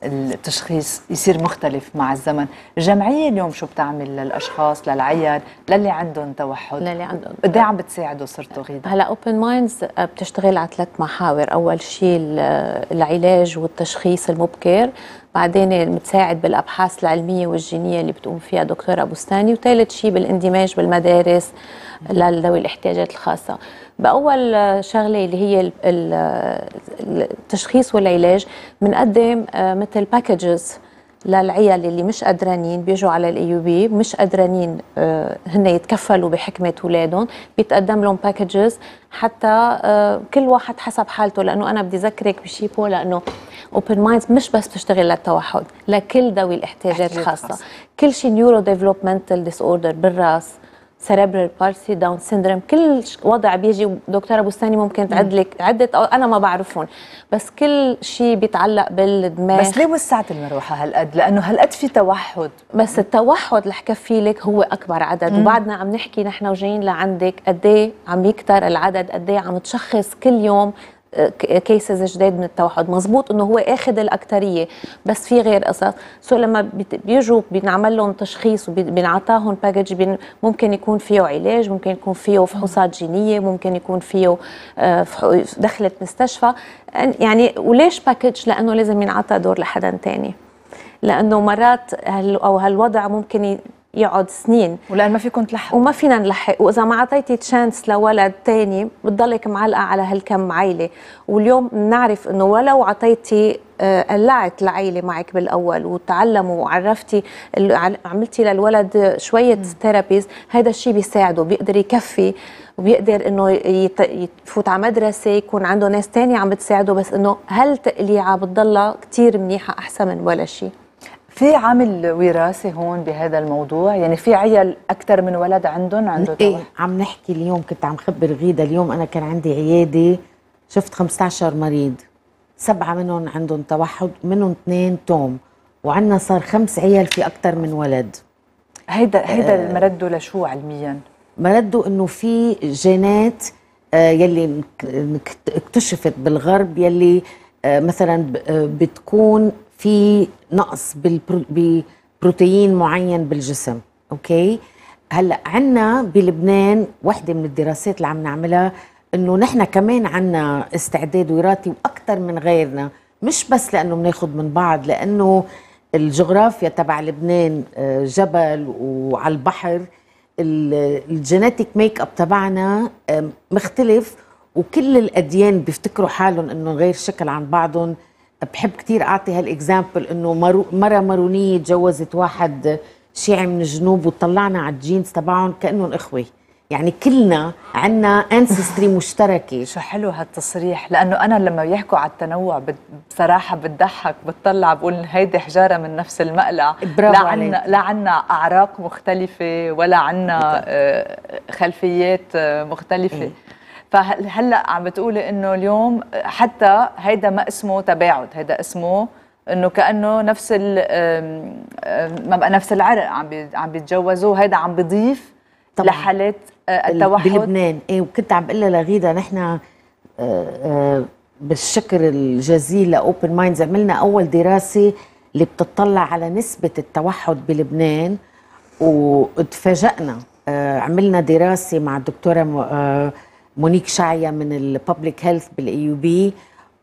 التشخيص يصير مختلف مع الزمن. الجمعية اليوم شو بتعمل للأشخاص للعيال للي عندهم توحد؟ للي عندهم قد إيه عم بتساعدوا صرتوا غيدا هلا Open Minds بتشتغل على ثلاث محاور. أول شيء ال- العلاج والتشخيص المبكر. بعدين بتساعد بالأبحاث العلمية والجينية اللي بتقوم فيها دكتورة بستاني. وثالث شيء بالإندماج بالمدارس لذوي الاحتياجات الخاصة. بأول شغلة اللي هي ال- ال- التشخيص والعلاج بنقدم آه، مثل packages للعيال اللي مش قدرانين بيجوا على ال AUB مش قدرانين آه، هن يتكفلوا بحكمة أولادهم بيتقدم لهم packages حتى آه، كل واحد حسب حالته لأنه أنا بدي اذكرك بشيء بو لأنه Open Minds مش بس بتشتغل للتوحد لكل ذوي الاحتياجات احتياجات الخاصه. كل شيء neurodevelopmental disorder بالرأس cerebral palsy Down syndrome كل وضع بيجي دكتورة بستاني ممكن تعد لك عده أو أنا ما بعرفهم. بس كل شيء بيتعلق بالدماغ. بس ليه وسعت المروحة هالقد؟ لأنه هالقد في توحد. بس التوحد اللي حكفي لك هو أكبر عدد. وبعدنا عم نحكي نحن وجايين لعندك قد إيه عم يكتر العدد قد إيه عم تشخص كل يوم cases جداد من التوحد. مزبوط إنه هو اخذ الاكثريه بس في غير قصص. so لما بيجوا بنعمل لهم تشخيص وبنعطاهم package ممكن يكون فيه علاج ممكن يكون فيه فحوصات جينية ممكن يكون فيه آه، دخلت مستشفى. يعني وليش package لأنه لازم ينعطى دور لحدا تاني. لأنه مرات أو هالوضع ممكن يقعد سنين. ولأن ما فيكم تلحقوا. وما فينا نلحق. وإذا ما أعطيتي chance لولد تاني بتضلك معلقة على هالكم عيلة. واليوم بنعرف إنه ولو أعطيتي آه، قلعت العيلة معك بالأول وتعلموا وعرفتي عملتي للولد شوية therapies هذا الشيء بيساعده بيقدر يكفي وبيقدر إنه يفوت على مدرسة يكون عنده ناس تانية عم بتساعده. بس إنه هالتقليعة بتضلها كتير منيحة أحسن من ولا شيء في عامل وراثي هون بهذا الموضوع؟ يعني في عيال أكثر من ولد عندهم؟ عنده إيه توحد عم نحكي اليوم كنت عم خبر غيدا اليوم أنا كان عندي عيادة شفت 15 مريض. سبعة منهم عندهم توحد منهم اثنين توم. وعندنا صار خمس عيال في أكثر من ولد. هيدا هيدا مرده لشو علميا؟ مرده إنه في جينات آه، يلي اكتشفت بالغرب يلي آه، مثلا آه، بتكون في نقص ببروتين معين بالجسم أوكي؟ هلأ عنا بلبنان وحدة من الدراسات اللي عم نعملها إنه نحن كمان عنا استعداد وراثي وأكثر من غيرنا مش بس لأنه بناخذ من بعض لأنه الجغرافيا تبع لبنان آه، جبل وعلى البحر ال- ال genetic makeup تبعنا مختلف وكل الأديان بيفتكروا حالهم إنه غير شكل عن بعضهم. بحب كتير أعطي هال example إنه مرو- مرة مارونية تجوزت واحد شيعي من الجنوب وطلعنا على ال genes تبعهم كأنهم إخوة. يعني كلنا عنا ancestry مشتركة. شو حلو هالتصريح لأنه أنا لما بيحكوا على التنوع بصراحة بتضحك بتطلع بقول هيدي حجارة من نفس المقلع. برافو لا عنا. لا عنا أعراق مختلفة ولا عنا آه، خلفيات آه، مختلفة. إيه. فهلا عم بتقولي إنه اليوم حتى هيدا ما اسمه تباعد هيدا اسمه إنه كأنه نفس ال ما بقى نفس العرق عم بي- عم بيتجوزوا هيدا عم بيضيف طبعاً. لحالات آه، التوحد بلبنان إيه وكنت عم بقول لغيدا نحن آه، آه، بالشكر الجزيل ل Open Minds عملنا أول دراسة اللي بتطلع على نسبة التوحد بلبنان وتفاجئنا عملنا دراسة مع الدكتورة مونيك شعيا من ال public health بال AUB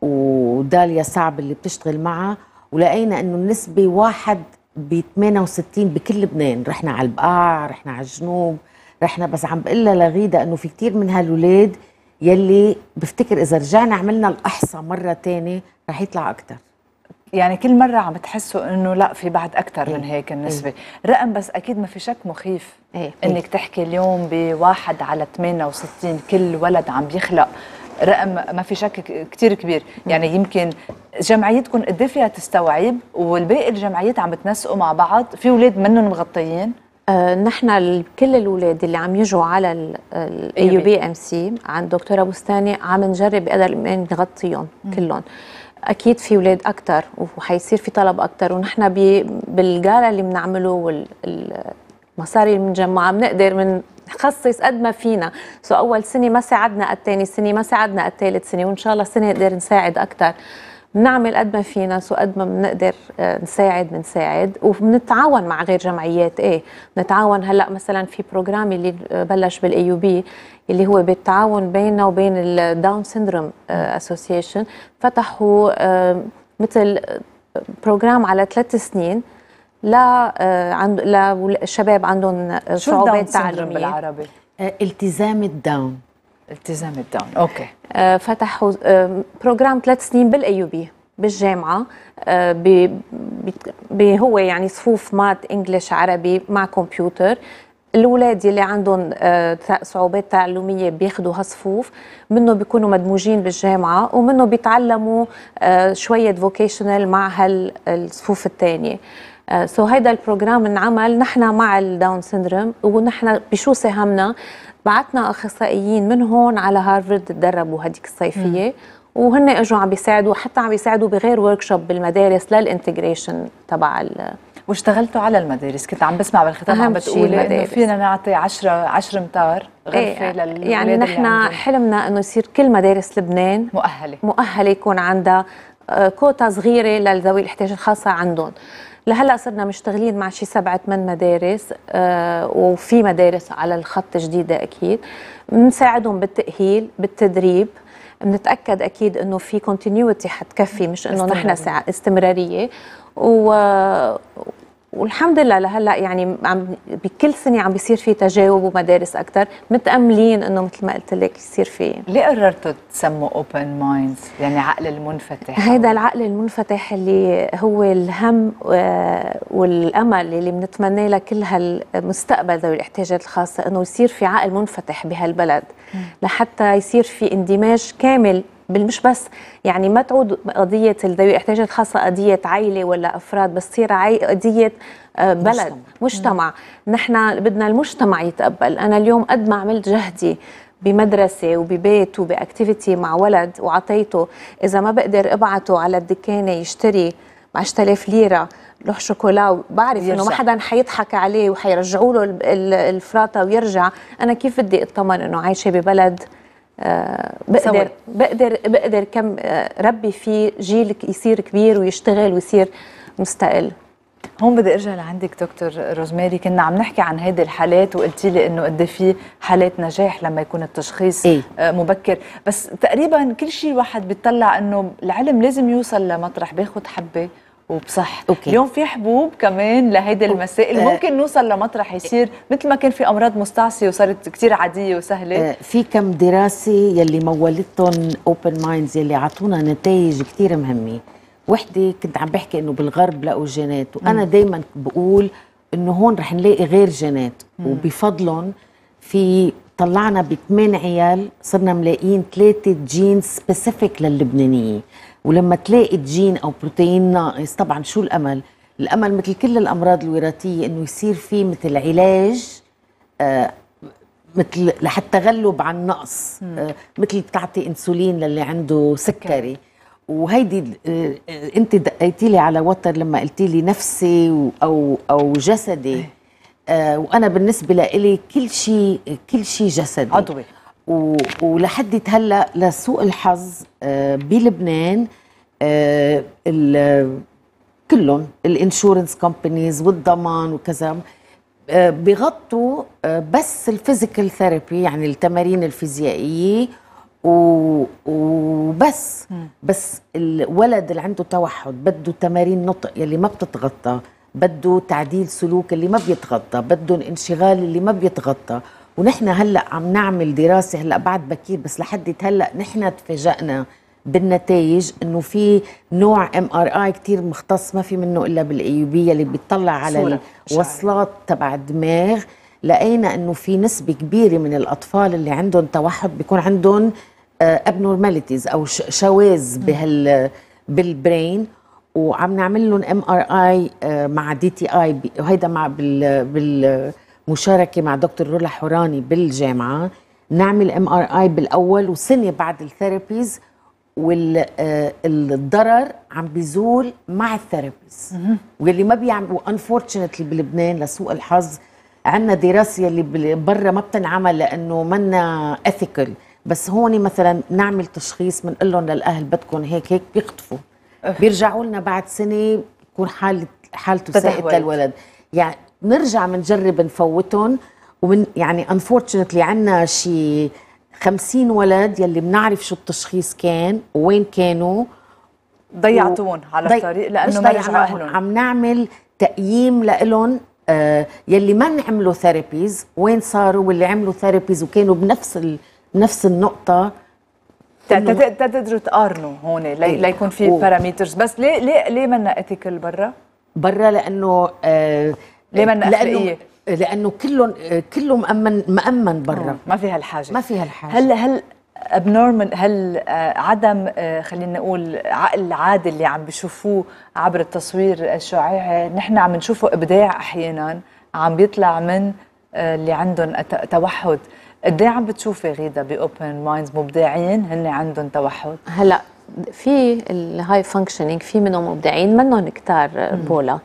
وداليا صعب اللي بتشتغل معها ولقينا إنه النسبة واحد ب 68 بكل لبنان. رحنا على البقاع رحنا على الجنوب رحنا بس عم بقول لغيدا إنه في كتير من هالولاد يلي بفتكر إذا رجعنا عملنا الأحصاء مرة تانية رح يطلع أكثر يعني كل مرة عم تحسوا إنه لا في بعد أكثر من إيه. هيك النسبة، رقم بس أكيد ما في شك مخيف إيه. إنك تحكي اليوم بواحد على 68 كل ولد عم بيخلق رقم ما في شك ك- كتير كبير، يعني يمكن جمعيتكم قد إيه فيها تستوعب؟ والباقي الجمعيات عم بتنسقوا مع بعض، في أولاد منهم مغطيين؟ آه، نحن كل الأولاد اللي عم يجوا على ال A UBMC عند دكتورة بستاني عم نجرب بقدر الإمكان نغطيهم كلهم. أكيد في أولاد أكثر وحيصير في طلب أكثر ونحن بال gala اللي بنعمله والمصاري اللي بنجمعها بنقدر من نخصص قد ما فينا. so أول سنة ما ساعدنا قد ثاني سنة ما ساعدنا قد ثالث سنة وإن شاء الله السنة نقدر نساعد أكثر بنعمل قد ما فينا so قد ما بنقدر آه، نساعد بنساعد. وبنتعاون مع غير جمعيات إيه بنتعاون هلأ مثلا في program اللي آه، بلش بال AUB اللي هو بالتعاون بيننا وبين ال Down Syndrome Association فتحوا آه، مثل program على ثلاث سنين لا عند للشباب عندهم syndrome تعليمية. بالعربي؟ التزام ال Down. التزام ال Down، أوكي. آه، فتحوا آه، program ثلاث سنين بال AUB بالجامعة آه، ب- بت- ب- هو يعني صفوف math English عربي مع كمبيوتر. الاولاد يلي عندهم آه، صعوبات تعلمية بياخذوا هالصفوف. منه بيكونوا مدموجين بالجامعة ومنه بيتعلموا آه، شوية vocational مع هالصفوف الثانية. so هيدا ال program انعمل نحن مع ال Down syndrome ونحن بشو ساهمنا؟ بعتنا أخصائيين من هون على هارفرد تدربوا هديك الصيفية. وهن إجوا عم بيساعدوا حتى عم بيساعدوا بغير workshop بالمدارس لل integration تبع ال- واشتغلتوا على المدارس؟ كنت عم بسمع بالختام عم بتقولي إنه. فينا نعطي 10 10 امتار غرفة للولاد يعني نحن حلمنا إنه يصير كل مدارس لبنان مؤهلة. مؤهلة يكون عندها آه، كوتا صغيرة لذوي الاحتياجات الخاصة عندهم. لهلا صرنا مشتغلين مع شي سبعة ثمان مدارس آه، وفي مدارس على الخط جديدة أكيد. بنساعدهم بالتأهيل بالتدريب. بنتأكد أكيد إنه في continuity حتكفي مش إنه نحن استمرارية. و والحمد لله لهلا يعني عم بكل سنة عم بيصير في تجاوب ومدارس أكثر متأملين إنه مثل ما قلت لك يصير في. ليه قررتوا تسموا اوبن مايندز يعني عقل المنفتح. هيدا العقل المنفتح اللي هو الهم آه، والأمل اللي بنتمناه لكل هالمستقبل ذوي الاحتياجات الخاصة إنه يصير في عقل منفتح بهالبلد. لحتى يصير في اندماج كامل بالمش بس يعني ما تعود قضية ذوي الاحتياجات الخاصه قضية عائله ولا أفراد بس تصير قضية آه، بلد مجتمع. مجتمع نحن بدنا المجتمع يتقبل أنا اليوم قد ما عملت جهدي بمدرسة وببيت وباكتيفيتي مع ولد وعطيته إذا ما بقدر أبعته على الدكانة يشتري ب 10000 ليرة لوح شوكولا بعرف إنه ما. حدا حيضحك عليه وحيرجعوا له ال- ال- الفراطة ويرجع أنا كيف بدي اطمن إنه عايشة ببلد آه، سوي. بقدر بقدر بقدر كم آه، ربي فيه جيل يصير كبير ويشتغل ويصير مستقل هون بدي ارجع لعندك دكتور روزماري كنا عم نحكي عن هيدي الحالات وقلتي لي إنه قد إيه في حالات نجاح لما يكون التشخيص إيه. آه، مبكر بس تقريبا كل شيء الواحد بيطلع إنه العلم لازم يوصل لمطرح بياخد حبة وبصح أوكي. اليوم في حبوب كمان لهيدي المسائل آه. ممكن نوصل لمطرح يصير مثل ما كان في أمراض مستعصية وصارت كتير عادية وسهلة. آه، في كم دراسة يلي مولتهم اوبن مايندز يلي عطونا نتائج كتير مهمة. وحدة كنت عم بحكي إنه بالغرب لقوا جينات وأنا دايما بقول إنه هون رح نلاقي غير جينات. وبفضلهم في طلعنا بثمان عيال صرنا ملاقيين ثلاثة gene specific للبنانية. ولما تلاقي جين أو بروتين ناقص طبعا شو الأمل؟ الأمل مثل كل الأمراض الوراثية إنه يصير في مثل علاج مثل لحتى تغلب عن النقص آه، مثل بتعطي إنسولين للي عنده سكري. وهيدي آه، آه، أنت دقيتي لي على وتر لما قلتي لي نفسي أو أو جسدي. آه وأنا بالنسبة لإلي كل شيء كل شيء جسدي. عضوي. ولحد هلا لسوء الحظ آه، بلبنان آه، ال- كلهم ال insurance companies والضمان وكذا آه، بيغطوا آه، بس ال physical therapy يعني التمارين الفيزيائية وبس. بس الولد اللي عنده توحد بده تمارين نطق يلي ما بتتغطى بده تعديل سلوك اللي ما بيتغطى بده الانشغالي اللي ما بيتغطى. ونحن هلأ عم نعمل دراسة هلأ بعد بكير بس لحد هلأ نحن تفاجئنا بالنتائج إنه في نوع MRI كثير مختص ما في منه إلا بالايوبيه اللي بيطلع على الوصلات تبع الدماغ. لقينا إنه في نسبة كبيرة من الأطفال اللي عندهم توحد بيكون عندهم abnormalities أو ش- شواذ بهال بال brain وعم نعمل لهم ام ار اي مع دي تي اي وهيدا مع بال بالمشاركه مع دكتور رولا حوراني بالجامعة. نعمل MRI بالأول وسنة بعد ال therapies والضرر عم بيزول مع ال therapies. واللي ما بيعمل و unfortunately بلبنان لسوء الحظ عندنا دراسة اللي برا ما بتنعمل لأنه منا ethical بس هون مثلا نعمل تشخيص بنقول لهم للأهل بدكم هيك هيك بيخطفوا. بيرجعوا لنا بعد سنة يكون حاله حالته سيئة. للولد. يعني نرجع بنجرب نفوتهم. ومن يعني unfortunately عندنا شي 50 ولد يلي بنعرف شو التشخيص كان وين كانوا. ضيعتوهم على ضي- الطريق لأنه ما رجعوا أهلهم. عم نعمل تقييم لإلهم آه يلي ما عملوا therapies وين صاروا؟ واللي عملوا therapies وكانوا بنفس ال... بنفس ت- تقدروا تقارنوا هون لي- إيه. ليكون في و- parameters بس ليه ليه ليه منا ethical برا؟ برا؟ لأنه آه ليه منا لأنه أخلاقية؟ لأنه كلهم كله مأمن مأمن برا. ما في هالحاجه ما في هالحاجة هل هل abnormal هل آه، عدم آه، خلينا نقول عقل عادي اللي عم بيشوفوه عبر التصوير الشعاعي نحن عم نشوفه إبداع أحيانا عم بيطلع من آه، اللي عندهم توحد. قد إيه عم بتشوفي غيدا باوبن مايندز مبدعين؟ هن عندهم توحد. هلا في ال high functioning في منهم مبدعين منهم كتار بولا.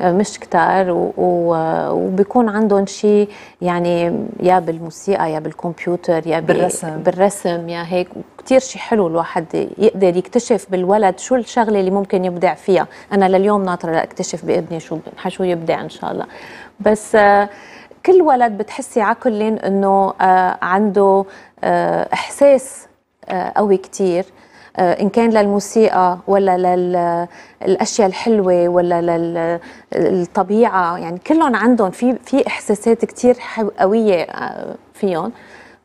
مش كتار وبيكون عندهم شيء يعني يا بالموسيقى يا بالكمبيوتر يا بالرسم. بالرسم يا هيك. كتير شيء حلو الواحد يقدر يكتشف بالولد شو الشغلة اللي ممكن يبدع فيها. أنا لليوم ناطرة لأكتشف بابني شو شو يبدع إن شاء الله. بس آه، كل ولد بتحسي على كلين إنه آه، عنده آه، إحساس قوي كتير. آه، إن كان للموسيقى ولا للأشياء الحلوة ولا للطبيعة يعني كلهم عندهم في في إحساسات كتير حو- قوية آه، فيهم.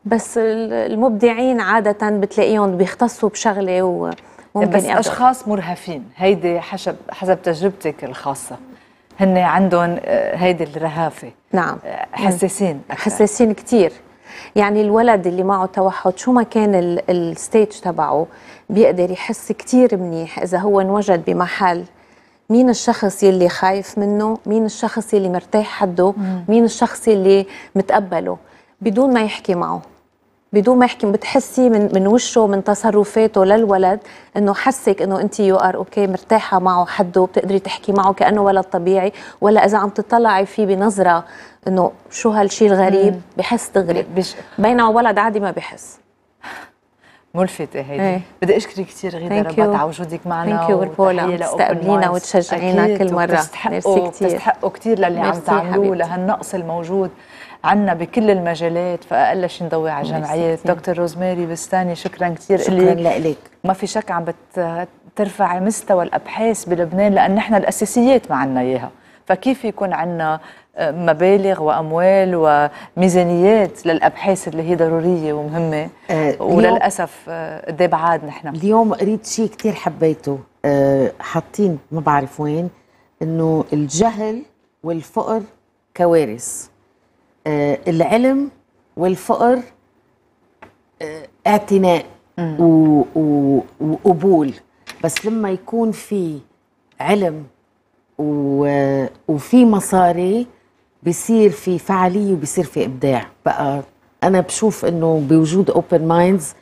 بس ال- المبدعين عادة بتلاقيهم بيختصوا بشغلة وممكن بس. أشخاص مرهفين هيدي حسب حسب تجربتك الخاصة. هن عندهم آه، هيدي الرهافة. نعم. حساسين أكثر. حساسين كتير. يعني الولد اللي معه توحد شو ما كان ال- الستيج تبعه بيقدر يحس كتير منيح إذا هو انوجد بمحل. مين الشخص يلي خايف منه؟ مين الشخص يلي مرتاح حده؟ مين الشخص يلي متقبله؟ بدون ما يحكي معه. بدون ما يحكي بتحسي من من وشه من تصرفاته للولد إنه حسك إنه انت يو ار أوكي مرتاحة معه حده بتقدري تحكي معه كأنه ولد طبيعي. ولا إذا عم تطلعي فيه بنظرة إنه شو هالشيء الغريب؟ بحس دغري بينما ولد عادي ما بحس. ملفتة هيدي إيه. بدي أشكرك كثير غيدا you. على وجودك معنا. وتحية لأوبن تستقبلينا مايندز. وتشجعينا كل مرة. ميرسي. بتستحقوا كثير للي عم تعملوه. لهالنقص الموجود عنا بكل المجالات فأقل شيء نضوي على الجمعيات. دكتور روزماري بستاني شكرا كثير شكرا لك لك ما في شك عم بترفعي مستوى الأبحاث بلبنان لأن نحن الأساسيات ما عندنا إياها فكيف يكون عندنا مبالغ وأموال وميزانيات للأبحاث اللي هي ضرورية ومهمة. آه، وللأسف آه، قد بعاد نحن. اليوم قريت شيء كتير حبيته. أه حاطين ما بعرف وين إنه الجهل والفقر كوارث. العلم والفقر اعتناء و- و- وقبول. بس لما يكون في علم و- وفي مصاري بصير في فعالية وبصير في إبداع. بقى أنا بشوف إنه بوجود open minds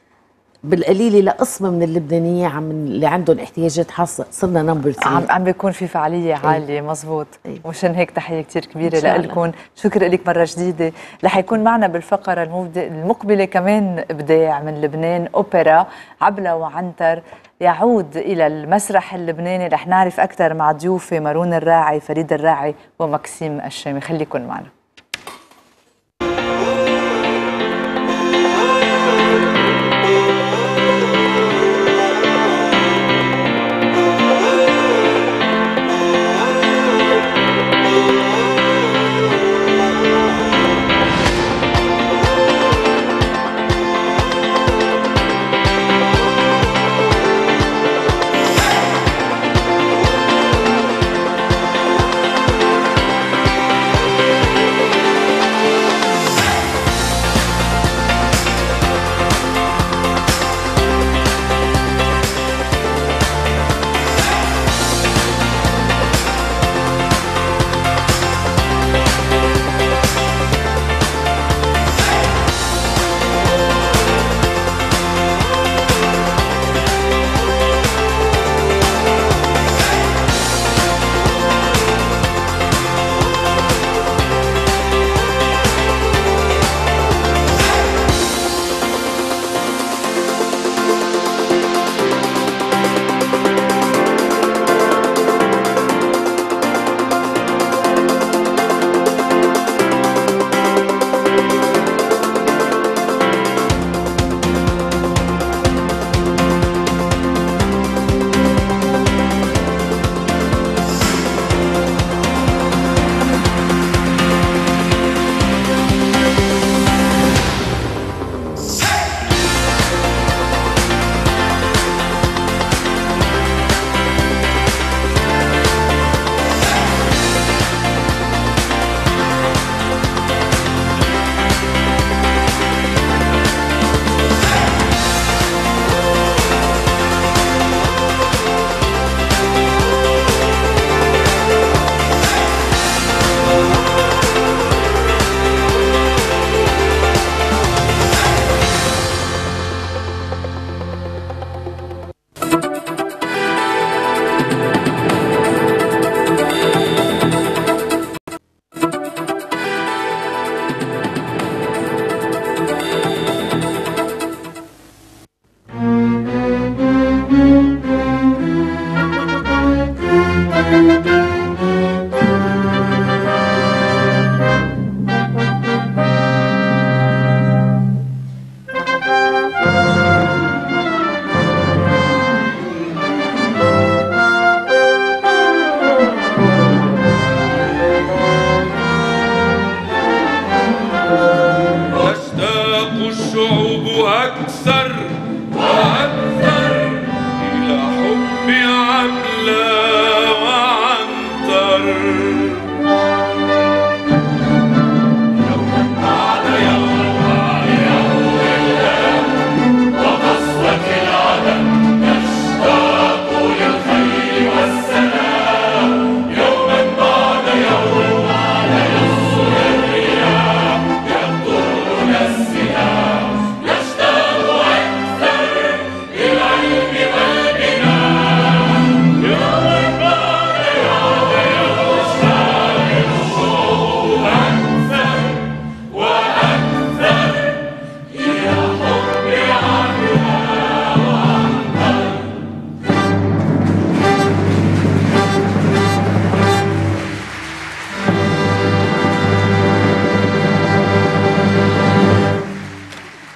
بالقليله لقسم من اللبنانية عم اللي عندهم احتياجات خاصة. صرنا number 3 عم عم بيكون في فعالية عالية مزبوط. إيه. ومشان هيك تحية كثير كبيرة. لكم شكرا لك مرة جديدة. رح يكون معنا بالفقرة المقبلة كمان ابداع من لبنان أوبرا عبلة وعنتر. يعود إلى المسرح اللبناني. رح نعرف أكثر مع ضيوفي مارون الراعي فريد الراعي ومكسيم الشامي. خليكم معنا.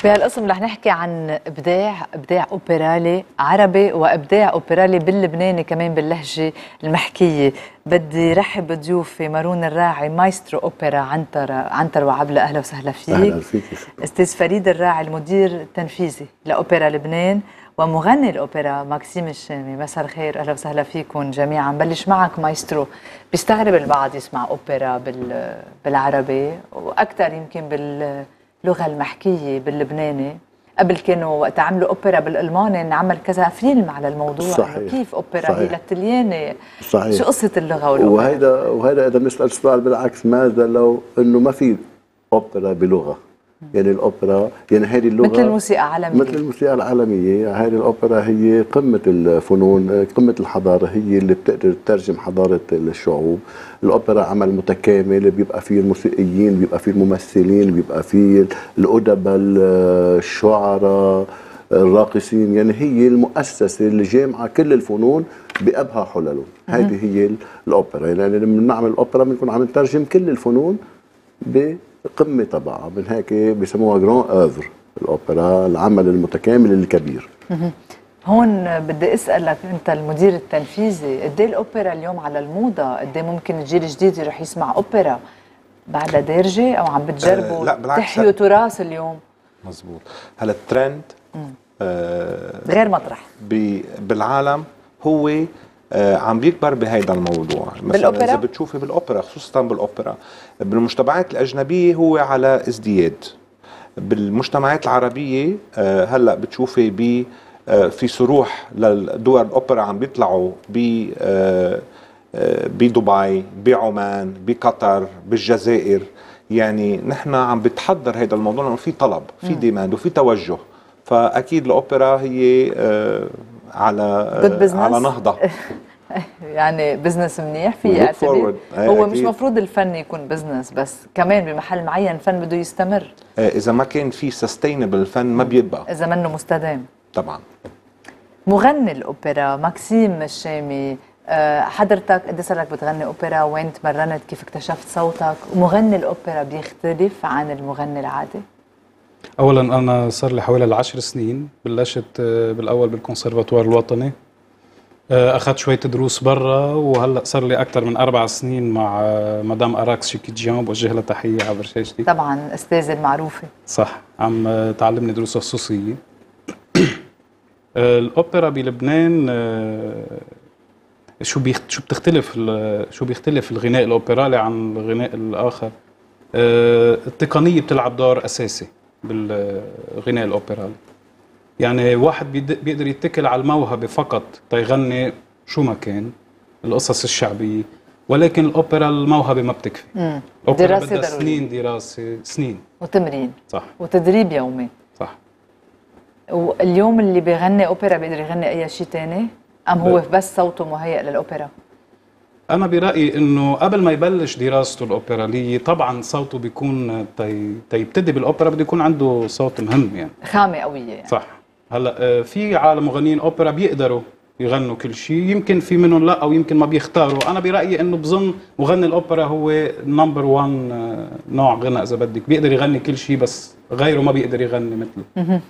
بهالقسم رح نحكي عن إبداع إبداع أوبرالي عربي وإبداع أوبرالي باللبناني كمان باللهجة المحكية. بدي رحب بضيوفي مارون الراعي مايسترو أوبرا عنتر عنتر وعبلة. أهلا وسهلا فيك. أهلا فيك شكرا. أستاذ فريد الراعي المدير التنفيذي لأوبرا لبنان ومغني الأوبرا ماكسيم الشامي. مساء الخير أهلا وسهلا فيكم جميعا. بلش معك مايسترو. بيستغرب البعض يسمع أوبرا بال بالعربي وأكثر يمكن باللغة المحكية باللبناني قبل كانوا وقت عملوا أوبرا بالألماني انعمل كذا فيلم على الموضوع صحيح. كيف أوبرا هي صحيح. للطلياني صحيح. شو قصة اللغة والأوبرا وهيدا وهيدا إذا بنسأل سؤال بالعكس ماذا لو إنه ما في أوبرا بلغة يعني الأوبرا يعني هذه اللغة مثل الموسيقى عالمية مثل الموسيقى العالمية. هذه الأوبرا هي قمة الفنون قمة الحضارة هي اللي بتقدر تترجم حضارة الشعوب. الأوبرا عمل متكامل بيبقى فيه الموسيقيين بيبقى فيه الممثلين بيبقى فيه الأدباء الشعراء الراقصين. يعني هي المؤسسة اللي جامعة كل الفنون بأبهى حللهم هذه هي الأوبرا. يعني لما بنعمل الأوبرا بنكون عم نترجم كل الفنون بقمة تبعها من هيك بسموها grande œuvre الأوبرا العمل المتكامل الكبير. هون بدي اسالك أنت المدير التنفيذي قد إيه الأوبرا اليوم على الموضة؟ قد إيه ممكن الجيل الجديد يروح يسمع أوبرا؟ بعدها دارجه أو عم بتجربوا آه، لا، بالعكس. تحيوا تراث اليوم. مزبوط. هلا الترند آه غير مطرح. بالعالم هو آه، عم بيكبر بهيدا الموضوع. مثلا بالأوبرا؟ إذا بتشوفي بالأوبرا خصوصا بالأوبرا بالمجتمعات الأجنبية هو على ازدياد. بالمجتمعات العربية آه، هلأ بتشوفي ب آه، في صروح للدول الأوبرا عم بيطلعوا ب آه، بدبي بعمان بقطر بالجزائر. يعني نحن عم بتحضر هذا الموضوع لأنه في طلب في demand وفي توجه. فأكيد الأوبرا هي على. على نهضة. يعني business منيح في اعتبار هو مش. مفروض الفن يكون business بس كمان بمحل معين الفن بده يستمر. إذا ما كان في sustainable فن ما بيبقى إذا منه مستدام. طبعا. مغني الأوبرا ماكسيم الشامي آه، حضرتك قد صار لك بتغني أوبرا وين تمرنت؟ كيف اكتشفت صوتك؟ ومغني الأوبرا بيختلف عن المغني العادي؟ اولا أنا صار لي حوالي العشر سنين بلشت آه، بالأول بالكونسرفاتوار الوطني. أخذت شوية دروس برا وهلأ صار لي أكثر من أربع سنين مع آه، مدام اراكس شيكيجيان. بوجه لها تحية عبر شاشتي. طبعا أستاذة المعروفة. صح. عم آه، تعلمني دروس خصوصية. آه، الأوبرا بلبنان آه، شو بيخت... شو بتختلف شو بيختلف الغناء الاوبرالي عن الغناء الآخر؟ آه، التقنية بتلعب دور أساسي بالغناء الاوبرالي يعني واحد بيقدر يتكل على الموهبة فقط تيغني شو ما كان القصص الشعبية ولكن الأوبرا الموهبة ما بتكفي. دراسة بدها. سنين دراسة سنين. وتمرين. صح. وتدريب يومي. صح. واليوم اللي بيغني أوبرا بيقدر يغني أي شيء تاني؟ أم هو بس صوته مهيئ للأوبرا؟ أنا برأيي إنه قبل ما يبلش دراسته الأوبرالية طبعا صوته بيكون تي... تيبتدي بالأوبرا بده يكون عنده صوت مهم يعني. خامة قوية يعني. صح. هلا آه، في عالم مغنيين أوبرا بيقدروا يغنوا كل شيء. يمكن في منهم لا أو يمكن ما بيختاروا. أنا برأيي إنه بظن مغني الأوبرا هو number 1 نوع غنى إذا بدك. بيقدر يغني كل شيء بس غيره ما بيقدر يغني مثله.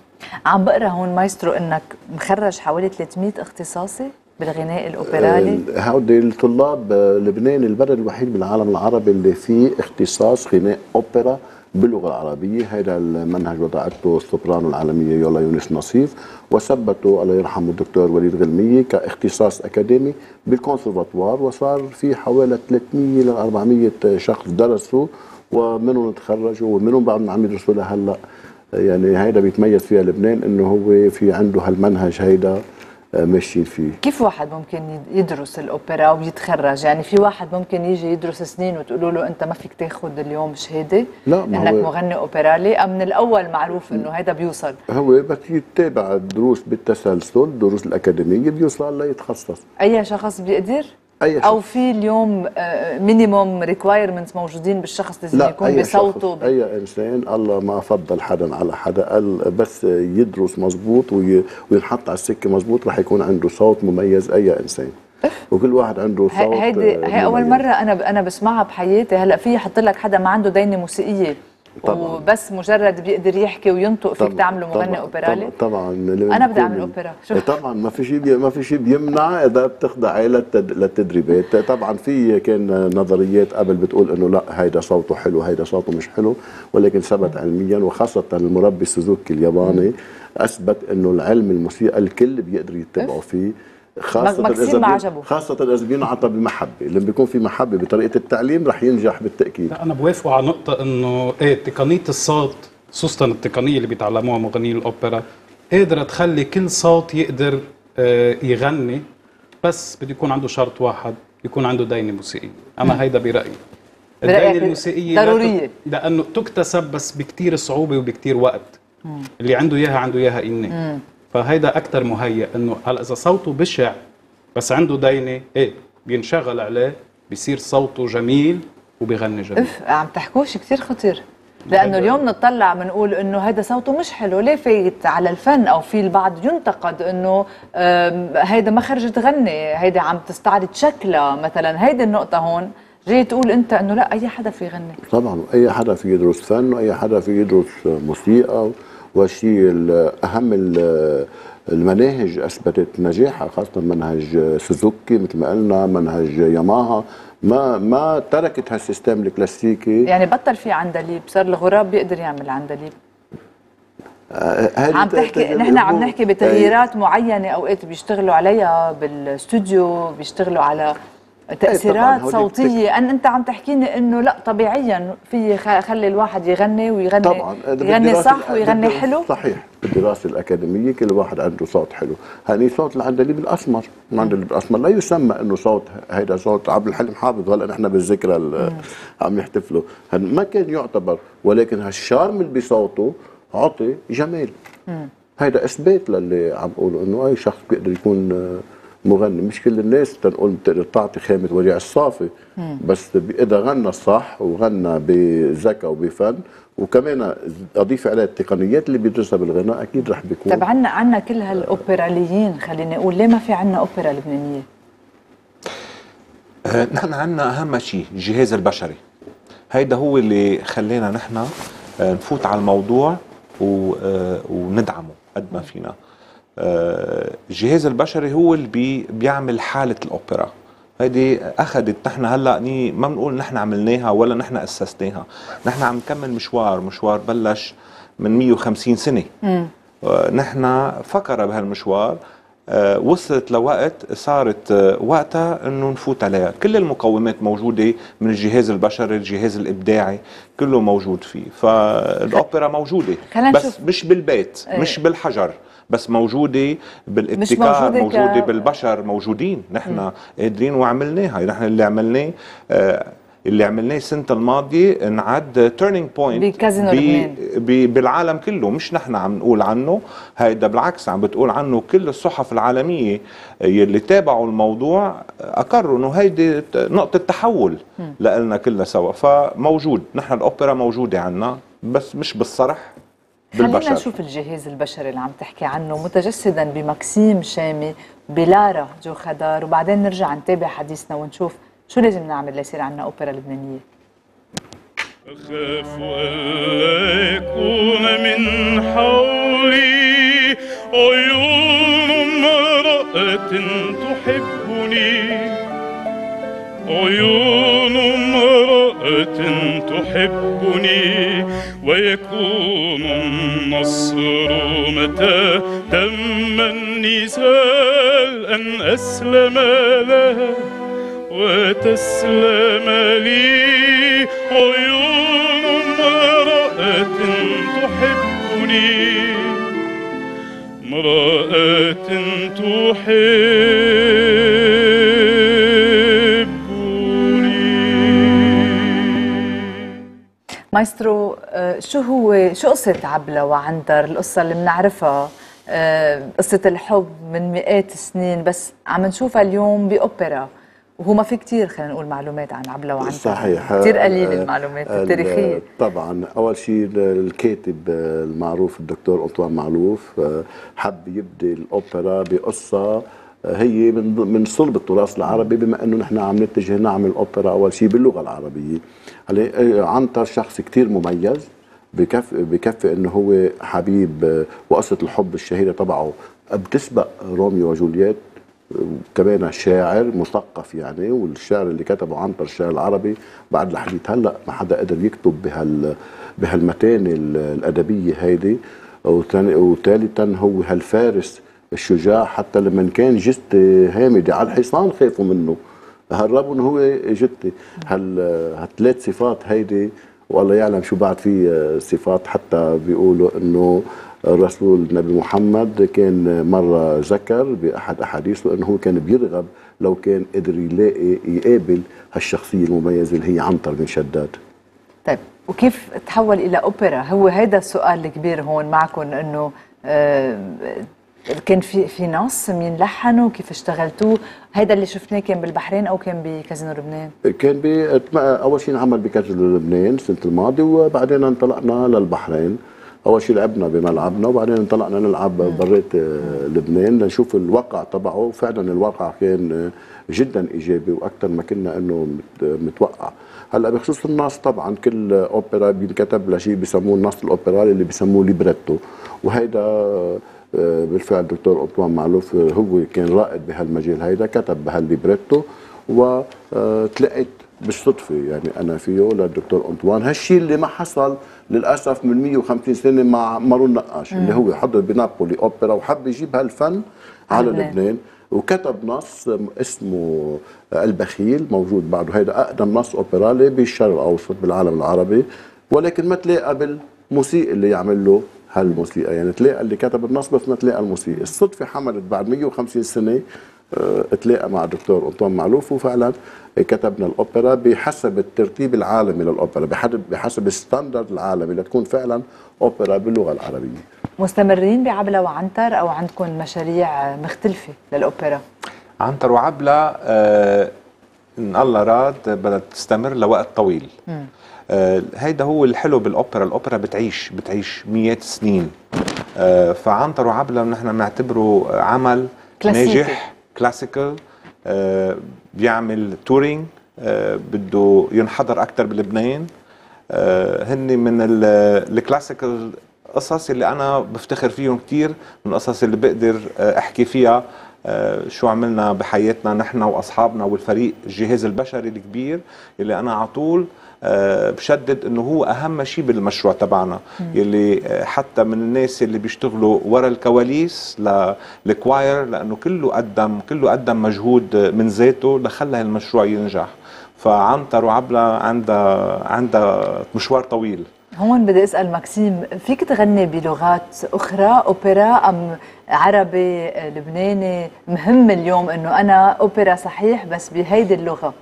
عم بقرأ هون مايسترو إنك مخرج حوالي 300 اختصاصي بالغناء الاوبرالي هودي الطلاب آه، لبنان البلد الوحيد بالعالم العربي اللي فيه اختصاص غناء أوبرا. باللغة العربية. هذا المنهج وضعته السوبرانو العالمية يولا يونس نصيف وثبته الله يرحمه الدكتور وليد غلمية كاختصاص أكاديمي بالكونسرفاتوار وصار في حوالي 300 ل 400 شخص درسوا ومنهم تخرجوا ومنهم بعضهم عم يدرسوا لهلأ. يعني هيدا بيتميز فيها لبنان إنه هو في عنده هالمنهج هيدا ماشيين فيه. كيف واحد ممكن يدرس الأوبرا ويتخرج يعني في واحد ممكن يجي يدرس سنين وتقولوا له أنت ما فيك تاخذ اليوم شهادة؟ لا، إنك هو- مغني اوبرالي أم من الأول معروف إنه هذا بيوصل. هو بس يتابع الدروس بالتسلسل الدروس الأكاديمية بيوصل ليتخصص أي شخص بيقدر؟ أي أو في اليوم minimum requirements موجودين بالشخص لازم لا يكون أي بصوته شخص أي إنسان الله ما فضل حدا على حدا قال بس يدرس مزبوط وي- وينحط على السكة مزبوط رح يكون عنده صوت مميز أي إنسان. وكل واحد عنده صوت هي- هيدي آه، هي أول. مرة أنا أنا بسمعها بحياتي. هلأ في يحط لك حدا ما عنده دينه موسيقية. طبعاً. وبس مجرد بيقدر يحكي وينطق فيك تعمله مغني أوبرالي. طبعا, طبعا أنا بدي أعمل أوبرا. شوف. طبعا ما في شيء ما في شيء بيمنع إذا بتخضعي للتد- للتدريبات طبعا في كان نظريات قبل بتقول إنه لا هيدا صوته حلو هيدا صوته مش حلو ولكن ثبت علميا وخاصة المربي سوزوكي الياباني أثبت إنه العلم الموسيقى الكل بيقدر يتبعوا فيه. خاصة ماكسيم إذا ما عجبه. خاصة إذا بينعطى بمحبة، لما بيكون في محبة بطريقة التعليم رح ينجح بالتأكيد. لا أنا بوافق على نقطة إنه إيه تقنية الصوت خصوصا التقنية اللي بيتعلموها مغنيي الأوبرا قادرة تخلي كل صوت يقدر آه، يغني بس بده يكون عنده شرط واحد يكون عنده دينه موسيقية. أنا هيدا الدينه الموسيقية لا ضرورية. لأنه تكتسب بس بكتير صعوبة وبكتير وقت. اللي عنده إياها عنده إياها إني. فهيدا أكثر مهيئ إنه هلا إذا صوته بشع بس عنده دينه إيه بينشغل عليه بيصير صوته جميل وبيغني جميل. أف عم تحكوش كتير خطير. لأنه اليوم نطلع بنقول إنه هذا صوته مش حلو. ليه فايت على الفن أو في البعض ينتقد إنه هيدا ما خرجت تغني هيدا عم تستعرض شكلها مثلا. هيدي النقطة هون. جاي تقول أنت إنه لا أي حدا في يغني. طبعا أي حدا في يدرس فن واي حدا في يدرس موسيقى والشيء ال- أهم ال- المناهج أثبتت نجاحها خاصة منهج سوزوكي مثل ما قلنا منهج ياماها. ما ما تركت هالسيستم الكلاسيكي. يعني بطل في عندليب صار الغراب بيقدر يعمل عندليب. آه، عم تحكي نحن عم نحكي بتغييرات معينة أوقات بيشتغلوا عليها بالاستوديو بيشتغلوا على تأثيرات صوتية. أن أنت عم تحكيني إنه لأ طبيعيا في خلي الواحد يغني ويغني طبعا يغني صح ويغني حلو. صحيح بالدراسه الأكاديمية كل واحد عنده صوت حلو. هني صوت العندليب الاسمر العندليب الاسمر لا يسمى إنه صوت هيدا صوت عبد الحليم حافظ هلأ نحن بالذكرى ال- عم يحتفلوا ما كان يعتبر ولكن هالشارم اللي بصوته عطي جمال. هيدا إثبات للي عم بقوله إنه أي شخص بيقدر يكون مغني. مش كل الناس تنقول بتقدر تعطي خامة وديع الصافي بس إذا غنى صح وغنى بذكاء وبفن وكمان أضيف عليه التقنيات اللي بيدرسها بالغناء أكيد رح بيكون. طيب عنا عنا كل هالأوبراليين خليني أقول ليه ما في عنا أوبرا لبنانية؟ آه، نحن عندنا أهم شيء الجهاز البشري. هيدا هو اللي خلينا نحن آه، نفوت على الموضوع آه، وندعمه قد ما فينا. الجهاز البشري هو اللي بي بيعمل حالة الأوبرا. هيدي أخذت نحن هلأ ني ما بنقول نحن عملناها ولا نحن أسسناها. نحن عم نكمل مشوار مشوار بلش من 150 سنة. آه، نحن فكر بهالمشوار آه، وصلت لوقت صارت آه، وقتها إنه نفوت عليها. كل المقومات موجودة من الجهاز البشري الجهاز الإبداعي كله موجود فيه. فالأوبرا موجودة بس. مش بالبيت إيه. مش بالحجر. بس موجودة بالابتكار موجودة ك- موجودة بالبشر موجودين نحن قادرين وعملناها. نحن اللي عملناه آه، اللي عملناه السنة الماضية انعد turning point بكازينو بالعالم كله. مش نحن عم نقول عنه هيدا بالعكس عم بتقول عنه كل الصحف العالمية يلي تابعوا الموضوع أقروا أنه هيدي نقطة تحول لنا كلنا سوا. فموجود نحن الأوبرا موجودة عنا بس مش بالصرح. خلينا بالبشر نشوف الجهاز البشري اللي عم تحكي عنه متجسدا بمكسيم شامي بلارا جو خدار وبعدين نرجع نتابع حديثنا ونشوف شو لازم نعمل ليصير عنا أوبرا لبنانية. أخاف ألا يكون من حولي عيون امرأة تحبني. عيون تحبني ويكون النصر متى تم النزال أن أسلم لها وتسلم لي عيون امرأة تحبني. امرأة تحبني مايسترو آه، شو هو شو قصة عبلة وعنتر القصة اللي بنعرفها آه، قصة الحب من مئات السنين بس عم نشوفها اليوم بأوبرا. وهو ما في كتير خلينا نقول معلومات عن عبلة وعنتر صحيح. كتير قليل المعلومات ال- التاريخية. طبعا أول شيء الكاتب المعروف الدكتور أنطوان معلوف آه، حب يبدي الأوبرا بقصة آه، هي من من صلب التراث العربي بما أنه نحن عم نتجه نعمل أوبرا أول شيء باللغة العربية. هلا آه، عنتر شخص كثير مميز بكفي بكفي إنه هو حبيب آه، وقصه الحب الشهيرة تبعه بتسبق روميو وجولييت كمان شاعر مثقف يعني والشعر اللي كتبه عنتر الشعر العربي بعد لحديث هلأ ما حدا قدر يكتب بهال بهالمتانه ال- الأدبية هيدي. وثالثا هو هالفارس الشجاع حتى لما كان جثة هامدة على الحصان خافوا منه. هربوا إنه هو هال هالثلاث صفات هيدي والله يعلم شو بعد في صفات حتى بيقولوا إنه الرسول النبي محمد كان مرة ذكر بأحد أحاديثه أنه هو كان بيرغب لو كان قدر يلاقي يقابل هالشخصية المميزة اللي هي عنتر بن شداد. طيب وكيف تحول إلى أوبرا؟ هو هيدا السؤال الكبير هون معكم إنه آه، كان في في نص مين لحنوا كيف اشتغلتوه؟ هيدا اللي شفناه كان بالبحرين أو كان بكازينو لبنان؟ كان ب أول شيء انعمل بكازينو لبنان السنة الماضيه وبعدين انطلقنا للبحرين. أول شيء لعبنا بملعبنا وبعدين انطلقنا نلعب برات آه، لبنان لنشوف الواقع تبعه. وفعلا الواقع كان آه، جدا إيجابي وأكثر ما كنا إنه مت- متوقع. هلأ بخصوص النص طبعا كل أوبرا بينكتب لشيء بسموه النص الأوبرالي اللي بسموه ليبريتو. وهيدا آه، بالفعل الدكتور أنطوان معلوف آه، هو كان رائد بهالمجال هيدا كتب بهالليبريتو وتلقيت بالصدفة يعني أنا فيه للدكتور أنطوان. هالشيء اللي ما حصل للأسف من 150 سنة مع مارون نقاش اللي هو حضر بنابولي أوبرا وحب يجيب هالفن على لبنان. لبنان وكتب نص اسمه البخيل موجود بعده. هيدا أقدم نص أوبرالي بالشرق الأوسط بالعالم العربي ولكن ما تلاقى بالموسيقى اللي يعمل له هالموسيقى يعني تلاقى اللي كتب النص بس ما تلاقى الموسيقى الصدفة حملت بعد 150 سنة آه، تلاقى مع الدكتور أنطوان معلوف وفعلا كتبنا الأوبرا بحسب الترتيب العالمي للأوبرا بحسب بحسب الستاندرد العالمي لتكون فعلا أوبرا باللغة العربية. مستمرين بعبلة وعنتر أو عندكم مشاريع مختلفة للأوبرا؟ عنتر وعبلة آه إن الله راد بدها تستمر لوقت طويل. آه هيدا هو الحلو بالأوبرا. الأوبرا بتعيش بتعيش مئات السنين آه فعنتر وعبلة نحن بنعتبره عمل كلاسيكي. ناجح classical آه بيعمل touring آه بده ينحضر أكثر بلبنان. آه هن من ال- ال classical قصص اللي أنا بفتخر فيهم كتير من القصص اللي بقدر آه، أحكي فيها. آه، شو عملنا بحياتنا نحن وأصحابنا والفريق الجهاز البشري الكبير اللي أنا على طول آه، بشدد إنه هو أهم شيء بالمشروع تبعنا. يلي آه، حتى من الناس اللي بيشتغلوا ورا الكواليس لل choir لأنه كله قدم كله قدم مجهود آه، من ذاته لخلى المشروع ينجح. فعنتر وعبلة عندها عندها مشوار طويل. هون بدي أسأل ماكسيم فيك تغني بلغات أخرى أوبرا أم عربي لبناني؟ مهم اليوم إنه أنا أوبرا صحيح بس بهيدي اللغة.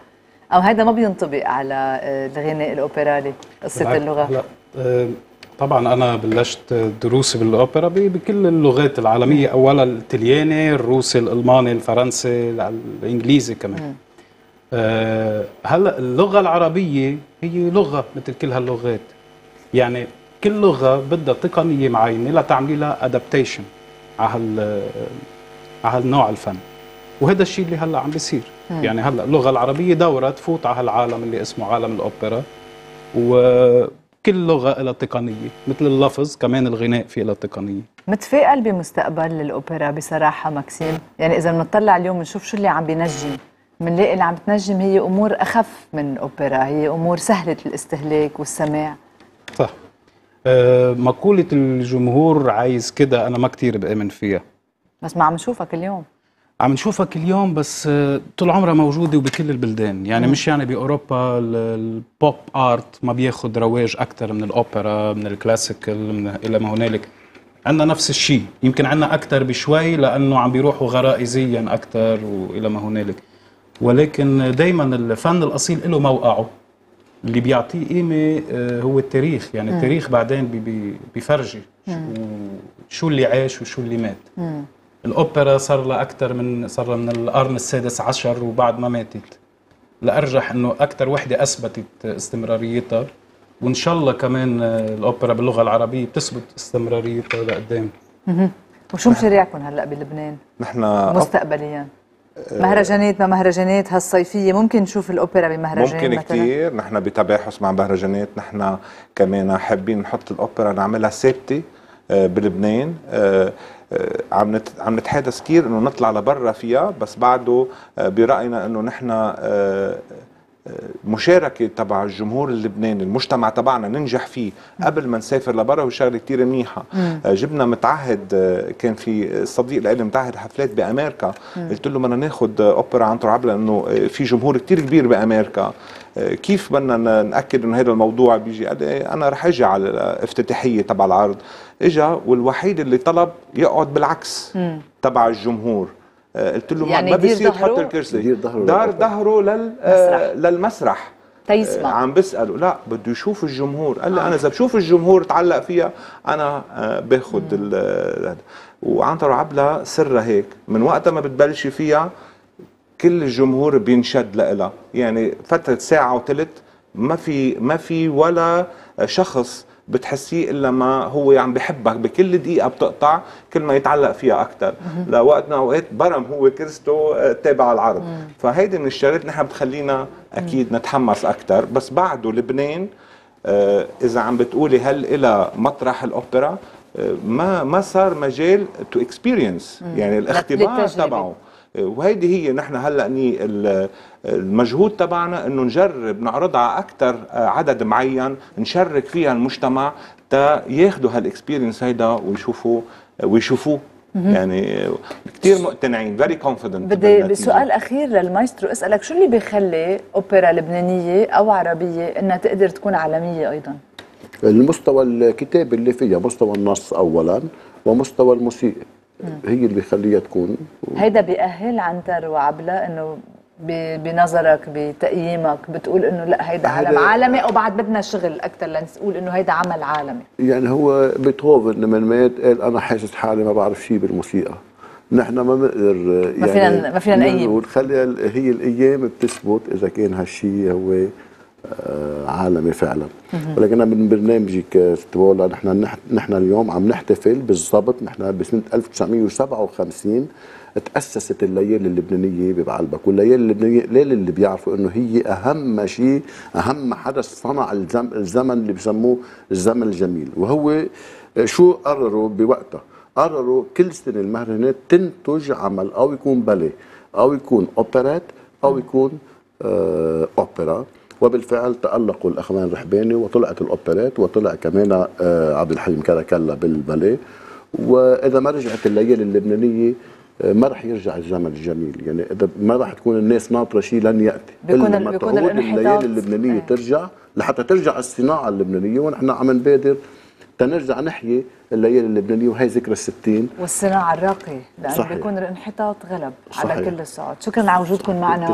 أو هيدا ما بينطبق على الغناء الأوبرالي قصة اللغة. لا آه، طبعا أنا بلشت دروسي بالأوبرا بكل اللغات العالمية. اولا الإيطالياني الروسي الألماني الفرنسي الإنجليزي كمان. آه، هلا اللغة العربية هي لغة مثل كل هاللغات. يعني كل لغة بدها تقنية معينة لتعملي لها adaptation على هال على هالنوع الفن. وهذا الشيء اللي هلأ عم بيصير. يعني هلأ اللغة العربية دوره تفوت على هالعالم اللي اسمه عالم الأوبرا وكل لغة لها تقنية مثل اللفظ كمان الغناء فيه لها تقنية. متفائل بمستقبل الأوبرا بصراحة ماكسيم؟ يعني إذا بنطلع اليوم بنشوف شو اللي عم بينجم. بنلاقي اللي عم تنجم هي أمور أخف من الاوبرا هي أمور سهلة الاستهلاك والسماع. صح. آه، مقولة الجمهور عايز كده أنا ما كتير بآمن فيها. بس ما عم نشوفك اليوم. عم نشوفك اليوم بس آه، طول عمرها موجودة وبكل البلدان. يعني مش يعني بأوروبا ال- ال pop art ما بياخد رواج أكتر من الأوبرا من ال classical من إلى ما هنالك. عندنا نفس الشيء. يمكن عندنا أكتر بشوي لأنه عم بيروحوا غرائزيا أكتر وإلى ما هنالك. ولكن دايما الفن الأصيل له موقعه. اللي بيعطيه قيمة آه، هو التاريخ. يعني التاريخ بعدين بي- بي- بيفرجي شو, شو اللي عاش وشو اللي مات. الأوبرا صار لها أكثر من صار لها من القرن السادس عشر وبعد ما ماتت. لأرجح إنه أكثر وحدة أثبتت استمراريتها وإن شاء الله كمان الأوبرا باللغة العربية بتثبت استمراريتها لقدام. وشو مشاريعكم هلا بلبنان؟ نحن مستقبليا. مهرجانات ما مهرجانات هالصيفية. ممكن نشوف الأوبرا بمهرجان ممكن مثلا؟ كتير. نحن بتباحث مع مهرجانات. نحن كمان حابين نحط الأوبرا نعملها ثابتة. بلبنان. آه، آه، عم عم نتحدث كثير إنه نطلع لبرا فيها بس بعده آه، برأينا إنه نحن آه، المشاركة تبع الجمهور اللبناني المجتمع تبعنا ننجح فيه قبل ما نسافر لبرا وشغله كتير منيحة. آه، جبنا متعهد آه، كان في صديق لإلي متعهد حفلات بأمريكا. قلت له بدنا ناخد أوبرا عن عبلة لأنه آه، في جمهور كتير كبير بأمريكا. آه، كيف بدنا ن- نأكد إنه هذا الموضوع بيجي؟ قال لي أنا رح أجي على الافتتاحية تبع العرض. إجا والوحيد اللي طلب يقعد بالعكس تبع الجمهور. آه، قلت له يعني ما بيصير؟ تحط الكرسي. دار. ظهره لل آه، للمسرح. تيسمع. آه، عم بسأله لا بده يشوف الجمهور. قال لي أنا إذا بشوف الجمهور تعلق فيها أنا آه، باخذ ال-. وعنتر عبلة سرها هيك. من وقتها ما بتبلشي فيها كل الجمهور بينشد لها يعني فترة ساعة وثلث ما في ما في ولا شخص بتحسيه إلا ما هو عم بحبك بكل دقيقة بتقطع كل ما يتعلق فيها أكثر لوقتنا اوقات برم هو كرسته آه، تابع العرض فهيدي من الشغلات نحن بتخلينا أكيد نتحمس أكثر بس بعده لبنان آه، إذا عم بتقولي هل إلى مطرح الأوبرا آه، ما ما صار مجال to experience يعني الاختبار. تبعه. وهيدي هي نحن هلأ المجهود تبعنا إنه نجرب نعرضها على أكثر عدد معين نشرك فيها المجتمع تا ياخذوا هال experience هيدا ويشوفوا ويشوفوه. يعني كثير مقتنعين very confident بدي سؤال أخير للمايسترو أسألك شو اللي بيخلي أوبرا لبنانية أو عربية إنها تقدر تكون عالمية أيضا؟ المستوى الكتابي اللي فيها مستوى النص اولا ومستوى الموسيقى هي اللي بيخليها تكون. هيدا بيأهل عنتر وعبلة إنه بنظرك بتقييمك بتقول إنه لأ هيدا عالم عالمي أو بعد بدنا شغل أكثر لنقول إنه هيدا عمل عالمي. يعني هو بيتهوفن من مات قال أنا حاسس حالي ما بعرف شيء بالموسيقى. نحن ما بنقدر يعني فينا- ما فينا نقيم. خلي هي الأيام بتثبت إذا كان هالشيء هو آه، عالمي فعلا. ولكن أنا من برنامجك آه، ست بولا نحن نح- نحن اليوم عم نحتفل بالضبط نحن بسنة 1957 تأسست الليالي اللبنانية ببعلبك والليالي اللبنانية الليلة اللي بيعرفوا إنه هي أهم شيء أهم حدث صنع الزم الزمن اللي بسموه الزمن الجميل. وهو شو قرروا بوقتها؟ قرروا كل سنة المهرجانات تنتج عمل أو يكون باليه أو يكون اوبرات أو يكون آه، أوبرا. وبالفعل تألقوا الأخوان الرحباني وطلعت الأوبرات وطلع كمان آه، عبد الحليم كراكلا بالباليه. وإذا ما رجعت الليالي اللبنانية ما رح يرجع الزمن الجميل يعني إذا ما رح تكون الناس ناطرة شيء لن يأتي بيكون إلا ال- ما بيكون تعود. الليالي اللبنانية إيه. ترجع لحتى ترجع الصناعة اللبنانية ونحن عم نبادر تنرجع نحيي الليالي اللبنانية وهي ذكرى الستين والصناعة الراقية لأنه صحيح. بيكون الانحطاط غلب على صحيح. كل الصعود شكرا على وجودكم معنا.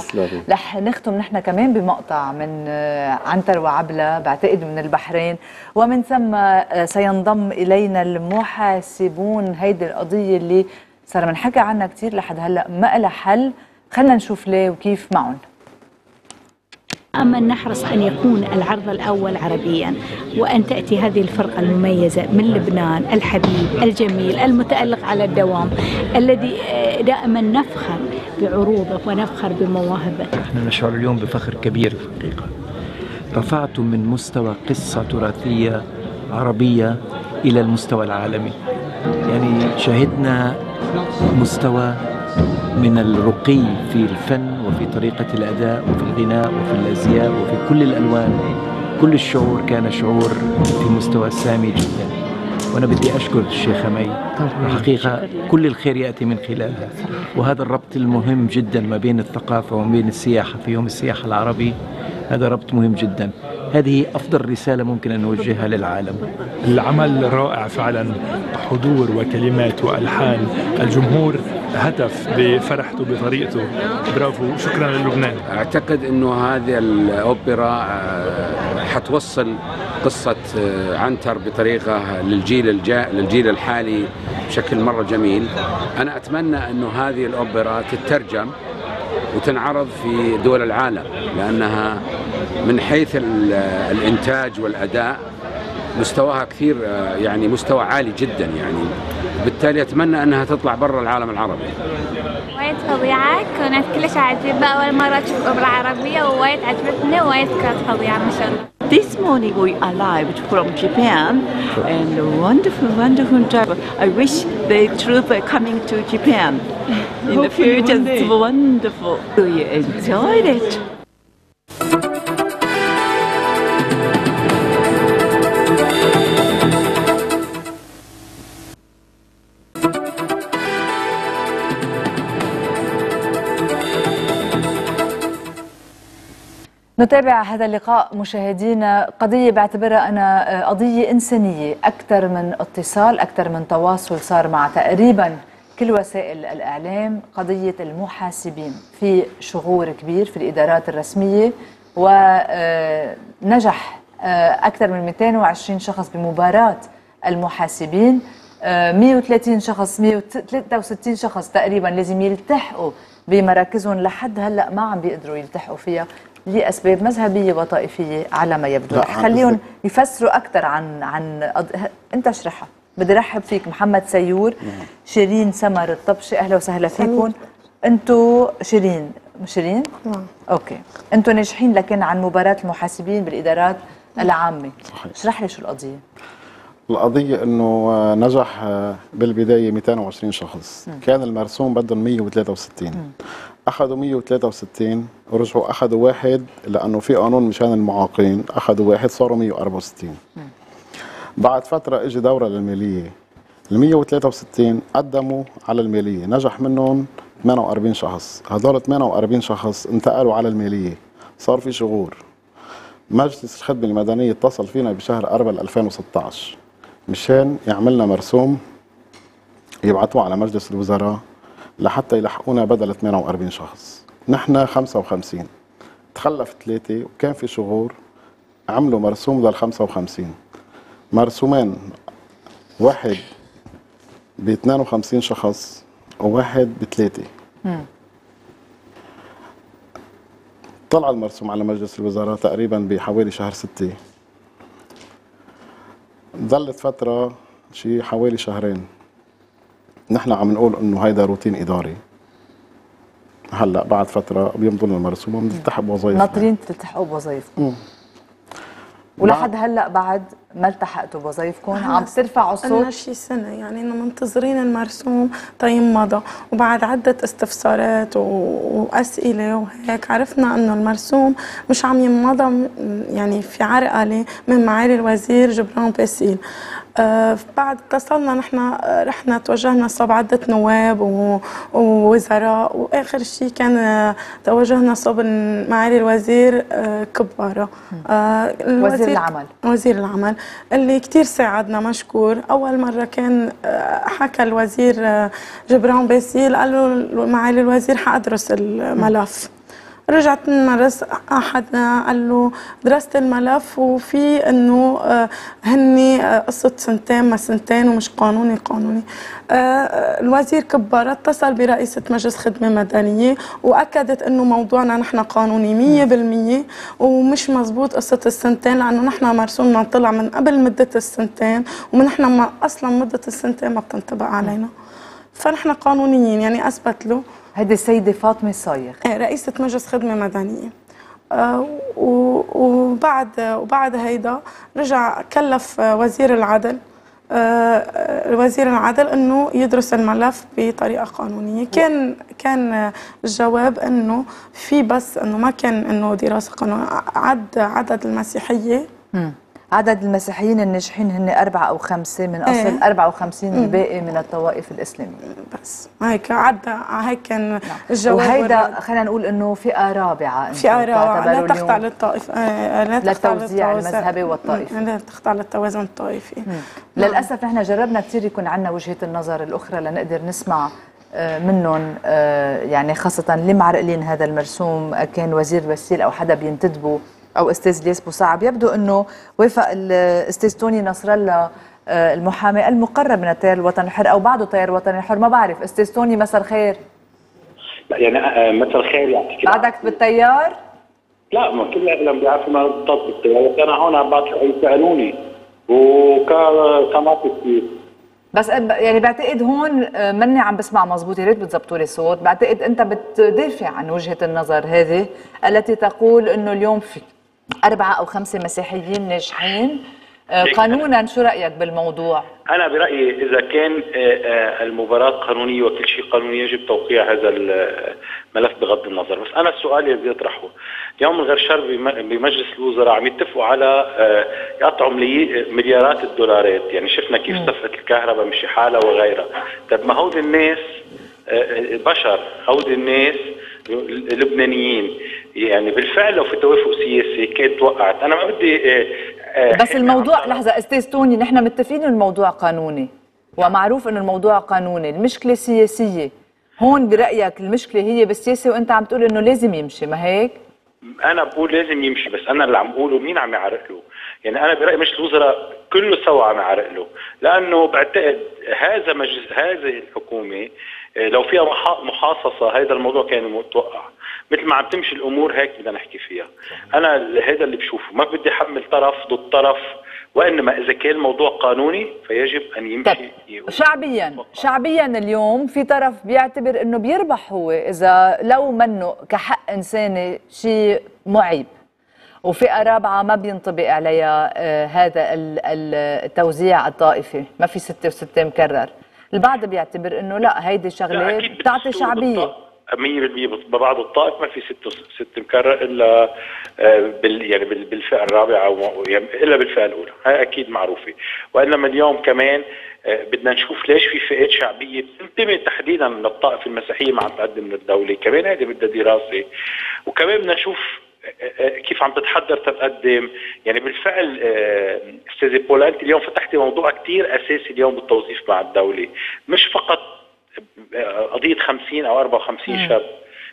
رح نختم نحن كمان بمقطع من آه، عنتر وعبلة بعتقد من البحرين ومن ثم آه، سينضم إلينا المحاسبون هيدي القضية اللي صار منحكى عنها كثير لحد هلأ ما لها حل. خلينا نشوف ليه وكيف معهم. أما نحرص أن يكون العرض الأول عربيا وأن تأتي هذه الفرقة المميزة من لبنان الحبيب الجميل المتألق على الدوام الذي آه، دائما نفخر بعروضه ونفخر بمواهبه. نحن نشعر اليوم بفخر كبير. في الحقيقة رفعتم من مستوى قصة تراثية عربية إلى المستوى العالمي. يعني شهدنا مستوى من الرقي في الفن وفي طريقة الأداء وفي الغناء وفي الأزياء وفي كل الألوان. كل الشعور كان شعور في مستوى سامي جدا. وأنا بدي أشكر الشيخة مي الحقيقة كل الخير يأتي من خلالها. وهذا الربط المهم جدا ما بين الثقافة وما بين السياحة. في يوم السياحة العربي هذا ربط مهم جدا. هذه أفضل رسالة ممكن أن نوجهها للعالم. العمل رائع فعلا. حضور وكلمات وألحان. الجمهور هتف بفرحته بطريقته. برافو. شكرا للبنان. أعتقد إنه هذه الأوبرا آه، حتوصل قصة آه، عنتر بطريقة للجيل الجاء للجيل الحالي بشكل مرة جميل. أنا أتمنى إنه هذه الأوبرا تترجم وتنعرض في دول العالم لأنها من حيث ال- الإنتاج والأداء مستواها كثير آه، يعني مستوى عالي جدا يعني بالتالي أتمنى أنها تطلع برا العالم العربي وايد فظيعة كانت كلش عجيبة أول مرة أشوف أوبرا عربية ووايد عجبتني ووايد كانت فظيعة ما شاء الله This morning we arrived from Japan and wonderful, wonderful job. I wish the troop are coming to Japan in the future. It's wonderful. We enjoyed it. نتابع هذا اللقاء مشاهدينا قضية بعتبرها أنا آه، قضية إنسانية. أكثر من اتصال أكثر من تواصل صار مع تقريبا كل وسائل الإعلام قضية المحاسبين في شغور كبير في الإدارات الرسمية ونجح أكثر من 220 شخص بمباراة المحاسبين آه، 130 شخص 163 شخص تقريبا لازم يلتحقوا بمراكزهم لحد هلأ ما عم بيقدروا يلتحقوا فيها. لأسباب مذهبية وطائفية على ما يبدو. خليهم. يفسروا أكثر عن عن أنت اشرحها. بدي رحب فيك محمد سيور شيرين سمر الطبشي أهلا وسهلا فيكم. أنتوا شيرين شيرين؟ نعم. OK. أنتوا ناجحين لكن عن مباراة المحاسبين بالإدارات العامة. صحيح. اشرح لي شو القضية. القضية إنه آه، نجح آه، بالبداية 220 شخص. مم. كان المرسوم بدهم 163 أخذوا 163 ورجعوا أخذوا واحد لأنه في قانون مشان المعاقين أخذوا واحد صاروا 164 بعد فترة اجى دورة للمالية. ال 163 قدموا على المالية. نجح منهم 48 شخص. هذول 48 شخص انتقلوا على المالية. صار في شغور. مجلس الخدمة المدنية اتصل فينا بشهر 4 2016 مشان يعملنا مرسوم يبعتوه على مجلس الوزراء. لحتى يلحقونا بدل 48 شخص. نحن 55 تخلف ثلاثة وكان في شغور عملوا مرسوم لل 55 مرسومين واحد ب 52 شخص وواحد بثلاثة. طلع المرسوم على مجلس الوزراء تقريبا بحوالي شهر ستة. ظلت فترة شي حوالي شهرين. نحن عم نقول إنه هيدا روتين إداري. هلأ بعد فترة بيمضوا لنا المرسوم وبنلتحق بوظائف. ناطرين تلتحقوا بوظائفكم ولحد هلأ بعد ما التحقتوا بوظائفكم عم ترفعوا قلنا الصوت شي سنة يعني إنه منتظرين المرسوم طيب مضى. وبعد عدة استفسارات و... وأسئلة وهيك عرفنا إنه المرسوم مش عم ينمضى م- يعني في عرقلة من معالي الوزير جبران باسيل. آه بعد اتصلنا نحن آه، رحنا توجهنا صوب عدة نواب. ووزراء وآخر شيء كان آه، توجهنا صوب معالي الوزير آه كبارة آه وزير العمل. وزير العمل اللي كتير ساعدنا مشكور أول مرة كان آه، حكى الوزير آه، جبران باسيل قال له معالي الوزير حأدرس الملف رجعت نمارس أحدنا قال له درست الملف وفي إنه آه، هني آه، قصة سنتين ما سنتين ومش قانوني قانوني. آه، الوزير كبارة اتصل برئيسة مجلس خدمة مدنية وأكدت إنه موضوعنا نحن قانوني مية بالمية ومش مزبوط قصة السنتين لأنه نحن مرسومنا طلع من قبل مدة السنتين ونحن ما أصلا مدة السنتين ما بتنطبق علينا. فنحن قانونيين يعني أثبت له. هيدي السيدة فاطمة صايغ إيه، رئيسة مجلس خدمة مدنية. آه، وبعد وبعد هيدا رجع كلف وزير العدل آه، وزير العدل إنه يدرس الملف بطريقة قانونية. كان كان الجواب إنه في بس إنه ما كان إنه دراسة قانونيه عد عدد المسيحية. عدد المسيحيين الناجحين هن أربعة أو خمسة من أصل إيه. 54 مم. الباقي من الطوائف الإسلامية بس هيك عدى هيك كان الجواب وهيدا. خلينا نقول إنه فئة رابعة في آراء لا تخضع للطائف آه، لا تخضع للتوزيع المذهبي والطائفي. لا تخضع للتوازن الطائفي للأسف نحن جربنا كثير يكون عندنا وجهة النظر الأخرى لنقدر نسمع آه، منهم آه، يعني خاصة اللي معرقلين هذا المرسوم آه، كان وزير بسيل أو حدا بينتدبه أو أستاذ الياس بوصعب يبدو أنه وافق الأستاذ توني نصر الله آه، المحامي المقرب من التيار الوطني الحر أو بعده تيار الوطني الحر. ما بعرف أستاذ توني مساء الخير. لا يعني آه، مساء الخير يعطيك. بعدك بالتيار؟ لا ما كل العالم بيعرفوا ما بالضبط بالطيارة. أنا هون عم بعطي قانوني وكما كثير بس يعني بعتقد هون آه، مني عم بسمع مزبوط. يا ريت بتزبطوا لي الصوت. بعتقد أنت بتدافع عن وجهة النظر هذه التي تقول إنه اليوم في أربعة أو خمسة مسيحيين ناجحين. آه،. قانونا شو رأيك بالموضوع؟ أنا برأيي إذا كان آه، آه، المباراة قانونية وكل شيء قانوني يجب توقيع هذا الملف بغض النظر. بس أنا السؤال اللي بدي اطرحه اليوم الغرشار بم- بمجلس الوزراء عم يتفقوا على يقطعوا ملي- مليارات الدولارات. يعني شفنا كيف صفقة الكهرباء مشي حالها وغيرها. طب ما هودي الناس بشر هودي الناس لبنانيين. يعني بالفعل لو في توافق سياسي كانت وقعت أنا ما بدي آه، آه، بس الموضوع لحظة أستاذ توني نحن متفقين الموضوع قانوني ومعروف إنه الموضوع قانوني. المشكلة سياسية. هون برأيك المشكلة هي بالسياسة وأنت عم تقول إنه لازم يمشي ما هيك؟ أنا بقول لازم يمشي بس أنا اللي عم بقوله مين عم يعرق له؟ يعني أنا برأيي مش الوزراء كله سوا عم يعرق له. لأنه بعتقد هذا مجلس هذه الحكومة لو فيها محا- محاصصة هذا الموضوع كان متوقع. مثل ما عم تمشي الأمور هيك بدنا نحكي فيها. أنا هذا اللي بشوفه. ما بدي أحمل طرف ضد طرف وإنما إذا كان الموضوع قانوني فيجب أن يمشي شعبيا شعبيا اليوم في طرف بيعتبر إنه بيربح هو إذا لو منه كحق إنساني شيء معيب. وفئه رابعه ما بينطبق عليها آه هذا ال- ال- التوزيع الطائفي. ما في ستة وستة مكرر البعض بيعتبر إنه لا هيدي شغلة بتعطي شعبية. بالط- 100% ببعض الطائف ما في ست ست مكرر إلا آه، بال يعني بال- بالفئة الرابعة و- يعني إلا بالفئة الأولى. هاي أكيد معروفة. وإنما اليوم كمان آه، بدنا نشوف ليش في فئات شعبية بتنتمي تحديدا للطائفة المسيحية ما عم تقدم للدولة. كمان هذه بدها دراسة. وكمان بدنا نشوف كيف عم تتحضر تتقدم. يعني بالفعل آه، أستاذة بولا انت اليوم فتحتي موضوع كثير أساسي اليوم بالتوظيف مع الدولة. مش فقط قضية 50 أو 54 مم. شاب.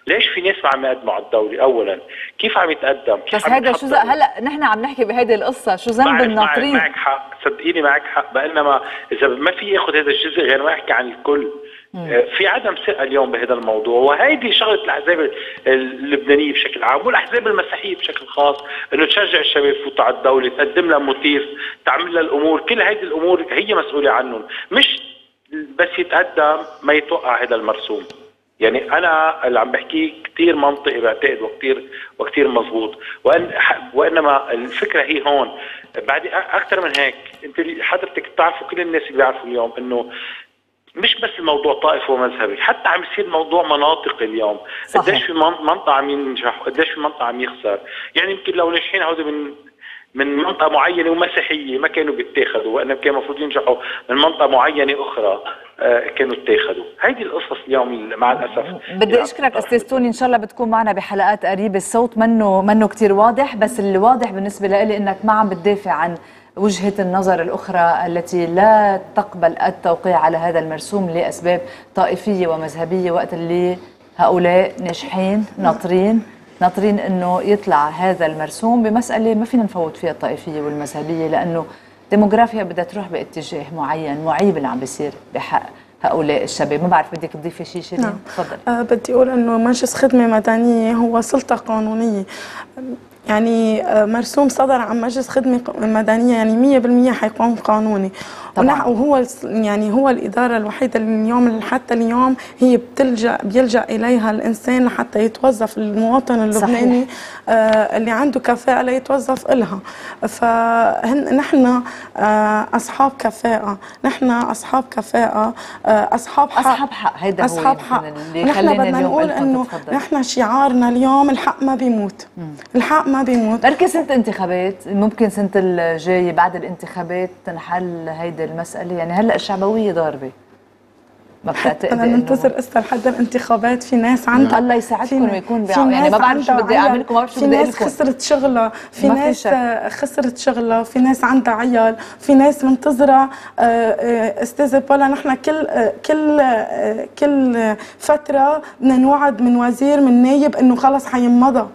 ليش في ناس ما عم يقدموا على الدولة؟ اولا كيف عم يتقدم؟ كيف بس عم هذا شو هلا نحن عم نحكي بهيدي القصة. شو ذنب الناطرين؟ معك حق. صدقيني معك حق. بانما إذا ما في ياخذ هذا الجزء غير ما يحكي عن الكل. آه، في عدم ثقة اليوم بهذا الموضوع وهيدي شغلة الأحزاب اللبنانية بشكل عام والأحزاب المسيحية بشكل خاص إنه تشجع الشباب يفوتوا على الدولة تقدم لها موتيف تعمل لها الأمور كل هيدي الأمور هي مسؤولة عنهم مش بس يتقدم ما يتوقع هذا المرسوم. يعني أنا اللي عم بحكيه كثير منطقي بعتقد وكثير وكثير مزبوط. وأن وإنما الفكرة هي هون. بعد أكثر من هيك أنت حضرتك بتعرفوا كل الناس اللي بيعرفوا اليوم إنه مش بس الموضوع طائفي ومذهبي حتى عم يصير موضوع مناطق اليوم. صحيح. قديش في من- منطقة عم ينجح وقديش في منطقة عم يخسر. يعني يمكن لو ناجحين هودي من من منطقة معينة ومسيحية ما كانوا بيتاخذوا وانما كان المفروض ينجحوا من منطقة معينة أخرى آه، كانوا اتاخذوا هيدي القصص اليوم مع الأسف بدي أشكرك أستاذ توني إن شاء الله بتكون معنا بحلقات قريبة. الصوت منه منه كثير واضح بس اللي واضح بالنسبة لي إنك ما عم بتدافع عن وجهة النظر الأخرى التي لا تقبل التوقيع على هذا المرسوم لأسباب طائفية ومذهبية وقت اللي هؤلاء ناجحين ناطرين ناطرين إنه يطلع هذا المرسوم بمسألة ما فينا نفوت فيها الطائفية والمذهبية لأنه ديموغرافيا بدها تروح باتجاه معين معيب اللي عم بيصير بحق هؤلاء الشباب. ما بعرف بدك تضيفي شيء شيرين؟ نعم. تفضل آه بدي أقول أنه مجلس خدمة مدنية هو سلطة قانونية. يعني آه مرسوم صدر عن مجلس خدمة مدنية يعني مية بالمية حيكون قانوني. طبعاً. وهو يعني هو الإدارة الوحيدة اللي اليوم حتى اليوم هي بتلجأ بيلجأ إليها الإنسان لحتى يتوظف المواطن اللبناني آه اللي عنده كفاءة ليتوظف إلها. فنحن آه أصحاب كفاءة. نحن أصحاب كفاءة آه أصحاب حق أصحاب حق، هيدا أصحاب حق. اللي نحن بدنا نقول إنه. نحن شعارنا اليوم الحق ما بيموت. الحق ما بيموت. بركي سنة انتخابات ممكن سنة الجاية بعد الانتخابات تنحل هيدي المسألة. يعني هلأ الشعبوية ضاربة. ما بتعتقدي بدنا إنه- ننتظر اسا لحد الانتخابات. في ناس عندها الله يساعدكم في- ويكون في بيع- يعني ناس ما بعرف شو بدي عيال، أعمل لكم، ما بعرف شو في بدي ناس أقلكم. خسرت شغلها في ما في ناس خسرت شغلها في ناس عندها عيال. في ناس منتظرة آه، آه، أستاذة بولا نحن كل آه، كل كل فترة بدنا نوعد من وزير من نايب إنه خلص حينمضى.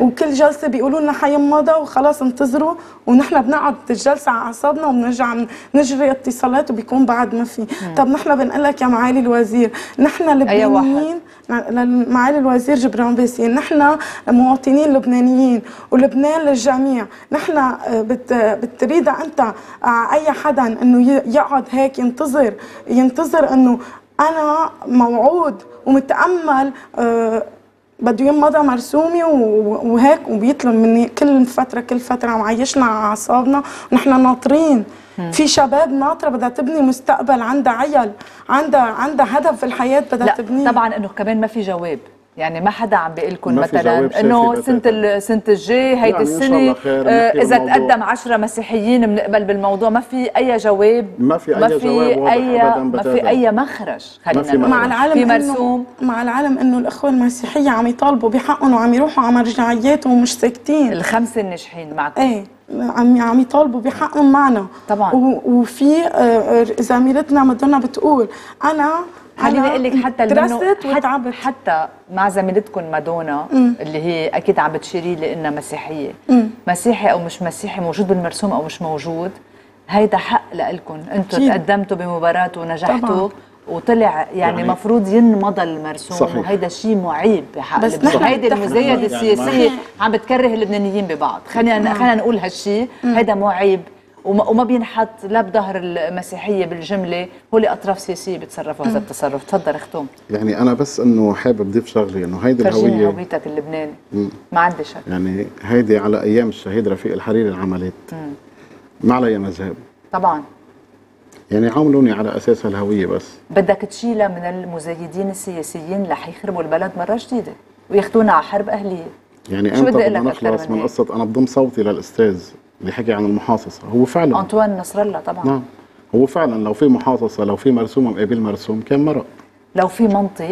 وكل جلسة بيقولوا لنا حينمضى وخلاص انتظروا ونحن بنقعد الجلسه على أعصابنا وبنرجع نجري اتصالات وبيكون بعد ما في. طب نحن بنقول لك يا معالي الوزير نحن لبنانيين معالي الوزير جبران باسين نحن مواطنين لبنانيين ولبنان للجميع. نحن آه، بت بتريد أنت آه، أي حدا إنه يقعد هيك ينتظر ينتظر إنه أنا موعود ومتأمل بده ينمضى مرسومي وهيك وبيطلب مني كل فترة كل فترة معيشنا على أعصابنا. ونحن ناطرين. في شباب ناطرة بدها تبني مستقبل عندها عيال عندها عندها هدف في الحياة بدها تبنيه. طبعا إنه كمان ما في جواب. يعني ما حدا عم بيقول لكم مثلا جواب إنه. سنة السنة الجاي هيدي يعني إن شاء السنة الله خير، آه، إذا. تقدم عشرة مسيحيين بنقبل بالموضوع ما في أي جواب ما في أي ما جواب في اي أبداً ما في. أي مخرج خلينا. مع العلم في إنه- مرسوم مع العلم إنه الإخوة المسيحية عم يطالبوا بحقهم وعم يروحوا على مرجعيات ومش ساكتين الخمسه الناجحين معكم إيه عم عم يطالبوا بحقهم معنا طبعا وفي آه، آه، زميلتنا مدنا بتقول أنا خليني أقول لك حتى درست وتعبت. حتى, حتى مع زميلتكم مادونا. اللي هي أكيد عم بتشيري لي انها مسيحية. مم. مسيحي أو مش مسيحي موجود بالمرسوم أو مش موجود هيدا حق لكم أنتم. تقدمتوا بمباراه ونجحتوا طبعا. وطلع يعني يعني- مفروض ينمضى المرسوم صحيح. وهيدا شيء معيب بحق بس نحن هيدي المزايده يعني السياسية عم بتكره اللبنانيين ببعض. خلينا خلينا نقول هالشيء هيدا معيب. وما, وما بينحط لا بظهر المسيحية بالجملة هو أطراف سياسية بيتصرفوا هذا التصرف تفضل اختم. يعني أنا بس إنه حابب ضيف شغلة إنه هيدي فرجيني الهويه هويتك اللبناني. مم. ما عندي شك. يعني هيدي على أيام الشهيد رفيق الحريري انعملت مم. ما علي مذهب. طبعا. يعني عاملوني على أساس الهويه بس. بدك تشيلها من المزايدين السياسيين رح يخربوا البلد مرة جديده وياخذونا على حرب أهلية. يعني شو بدي بدنا لك نخلص من من؟ قصة أنا بضم صوتي للأستاذ. اللي حكي عن المحاصصة. هو فعلا. أنطوان نصر الله طبعا. نعم. هو فعلا لو في محاصصة لو في مرسوم مقابل مرسوم كان مرق لو في منطق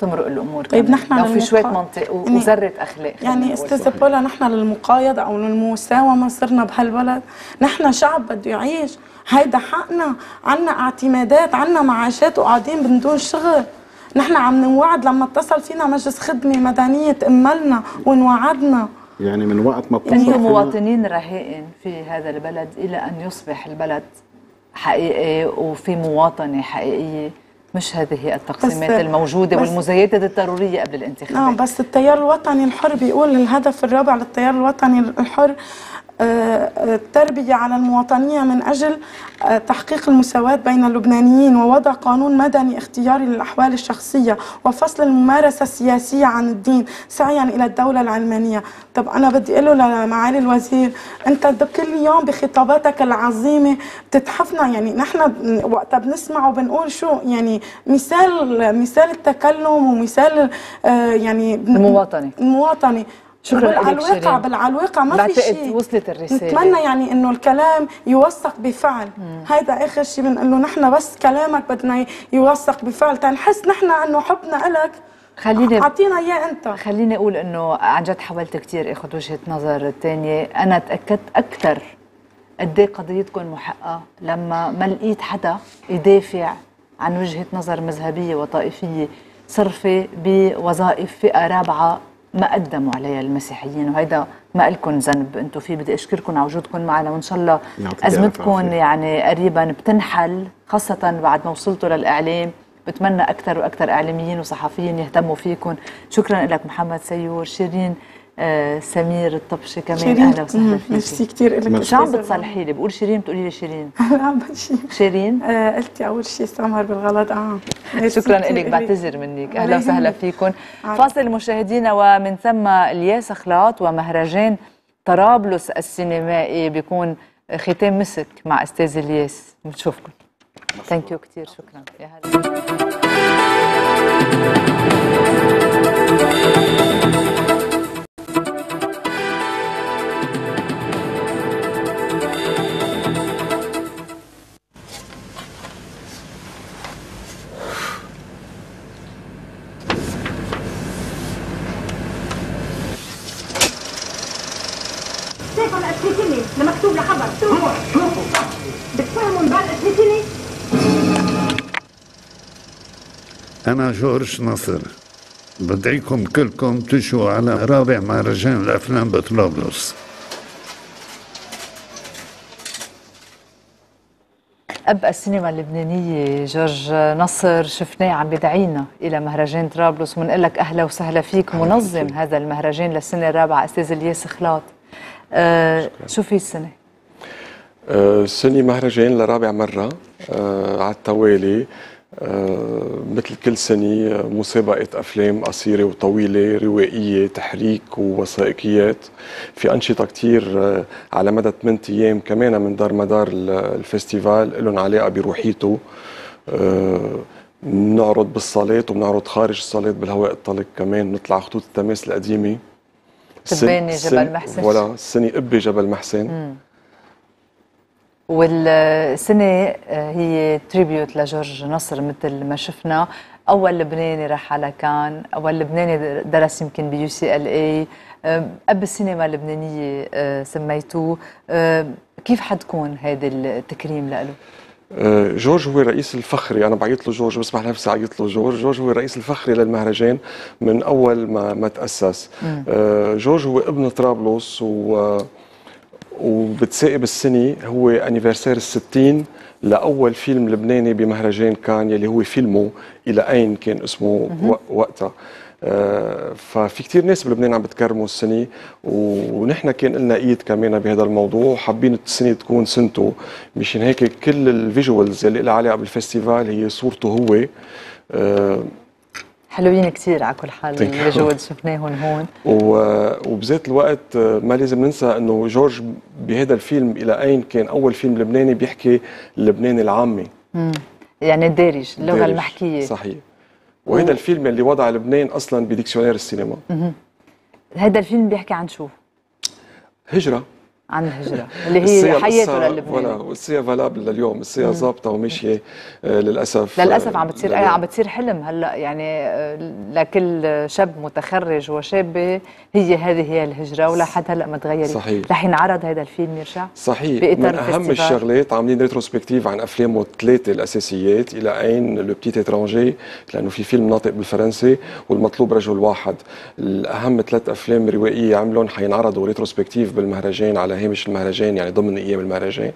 تمرق الأمور طيب. نحن لو في شوية منطق و- يعني- وذره أخلاق. يعني. أستاذ بولا نحن للمقايضة أو للمساومة صرنا بهالبلد. نحن شعب بده يعيش. هيدا حقنا عنا اعتمادات عنا معاشات وقاعدين من دون شغل. نحن عم نوعد لما اتصل فينا مجلس خدمة مدنية تأملنا وانوعدنا يعني من وقت ما فينا- مواطنين رهائن في هذا البلد إلى أن يصبح البلد حقيقي وفي مواطنة حقيقية مش هذه التقسيمات بس- الموجودة بس- والمزايدات الضرورية قبل الانتخابات. نعم بس التيار الوطني الحر بيقول الهدف الرابع للتيار الوطني الحر التربية على المواطنية من أجل آه، تحقيق المساواة بين اللبنانيين ووضع قانون مدني اختياري للأحوال الشخصية وفصل الممارسة السياسية عن الدين سعيا إلى الدولة العلمانية طب أنا بدي أقول له لمعالي الوزير أنت كل يوم بخطاباتك العظيمة بتتحفنا يعني نحن وقتها بنسمع وبنقول شو يعني مثال مثال التكلم ومثال آه، يعني المواطنة. المواطنة شكراً على الواقع على الواقع ما في شيء. وصلت الرسالة. نتمنى يعني إنه الكلام يوثق بفعل. هيدا آخر شيء بنقول له نحن بس كلامك بدنا يوثق بفعل. تنحس نحن إنه حبنا لك خليني أعطينا إياه أنت. خليني أقول إنه عن جد حاولت كثير آخذ وجهة نظر الثانية أنا تأكدت أكثر قد إيه قضيتكم محقة لما ما لقيت حدا يدافع عن وجهة نظر مذهبية وطائفية صرفة بوظائف فئة رابعة. ما قدموا عليها المسيحيين وهيدا ما لكم ذنب. أنتم فيه بدي اشكركم على وجودكم معنا وإن شاء الله ازمتكم. يعني قريبا بتنحل خاصة بعد ما وصلتوا للإعلام. بتمنى أكثر وأكثر إعلاميين وصحفيين يهتموا فيكم شكرا لك محمد سيور شيرين آه سمير الطبشي كمان. شيرين أهلا وسهلا فيك ميرسي كثير لك شو عم بتصلحي لي؟ بقول شيرين بتقولي لي شيرين. شيء شيرين؟ آه قلتي أول شيء سمر بالغلط. آه. شكرا لك. بعتذر منك. أهلا وسهلا. فيكم. فاصل مشاهدينا ومن ثم الياس خلاط ومهرجان طرابلس السينمائي بيكون ختام مسك مع أستاذ الياس. بنشوفكم. thank you كثير شكرا. يا هلا. مكتوب لخبر شوفوا. شوفوا. بتفهموا من أنا جورج نصر بدعيكم كلكم تجوا على رابع مهرجان الأفلام بطرابلس. أب السينما اللبنانية جورج نصر شفناه عم بدعينا إلى مهرجان طرابلس. وبنقول لك أهلا وسهلا فيك منظم هذا المهرجان للسنة الرابعة أستاذ الياس خلاط. شو في السنة؟ آه، السنة مهرجان لرابع مرة آه، على التوالي آه، مثل كل سنة آه، مسابقة أفلام قصيرة وطويلة روائية تحريك ووثائقيات. في أنشطة كتير آه، على مدى 8 أيام كمان من دار مدار ال- الفستيفال لهم علاقة بروحيته. آه، بنعرض بالصالات وبنعرض خارج الصالات بالهواء الطلق كمان نطلع خطوط التماس القديمة. تباني جبل محسن. voilà السنة قبه جبل محسن مم. والسنة آه، هي tribute لجورج نصر مثل ما شفنا أول لبناني راح على كان أول لبناني درس يمكن ب UCLA أب السينما اللبنانية آه، سميتوه آه، كيف حتكون هذا التكريم له؟ آه، جورج هو الرئيس الفخري. أنا بعيط له جورج بسمح نفسي عيط له جورج. جورج هو الرئيس الفخري للمهرجان من أول ما ما تأسس. آه، جورج هو ابن طرابلس و وبتساقب السنة. هو anniversaire الستين لأول فيلم لبناني بمهرجان كان يلي هو فيلمه إلى أين كان اسمه وقتها. ففي كتير ناس بلبنان عم بتكرموا السنة ونحن كان لنا إيد كمان بهذا الموضوع وحابين السنة تكون سنته مشان هيك كل ال visuals اللي لها علاقة بال festival هي صورته هو آه، حلوين كثير على كل حال. الجود شفناهم هون وبذات الوقت آه، ما لازم ننسى إنه جورج بهذا الفيلم إلى أين كان أول فيلم لبناني بيحكي اللبناني العامي مم. يعني الدارج اللغة دارج. المحكية صحيح وهذا الفيلم اللي وضع لبنان أصلا ب dictionnaire السينما. هذا الفيلم بيحكي عن شو؟ هجرة عن الهجرة اللي هي حياته للبنان ولسا valable لليوم. لسا مم. ظابطة وماشيه آه، للأسف. للأسف آه، عم بتصير لليوم. عم بتصير حلم هلأ يعني آه، لكل شاب متخرج وشابه هي هذه هي الهجرة ولا حد هلأ ما تغيرت صحيح. رح ينعرض هذا الفيلم يرجع؟ صحيح. بإطار من أهم ال festival. الشغلات عاملين rétrospective عن افلامه الثلاثه الأساسيات. إلى أين؟ Le Petit Étranger لأنه في فيلم ناطق بالفرنسي والمطلوب رجل واحد. الأهم ثلاث أفلام روائية عملهم حينعرضوا rétrospective بالمهرجان على هامش المهرجان يعني ضمن أيام المهرجان.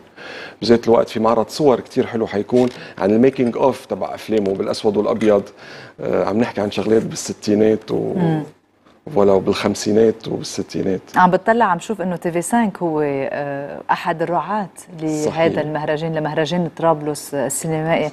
بذات الوقت في معرض صور كتير حلو حيكون عن ال making of تبع أفلامه بالأسود والأبيض. آه، عم نحكي عن شغلات بالستينات و مم. ولا بالخمسينات وبالستينات. عم بتطلع عم شوف إنه TV5 هو آه، أحد الرعاة لهذا. المهرجان لمهرجان طرابلس السينمائي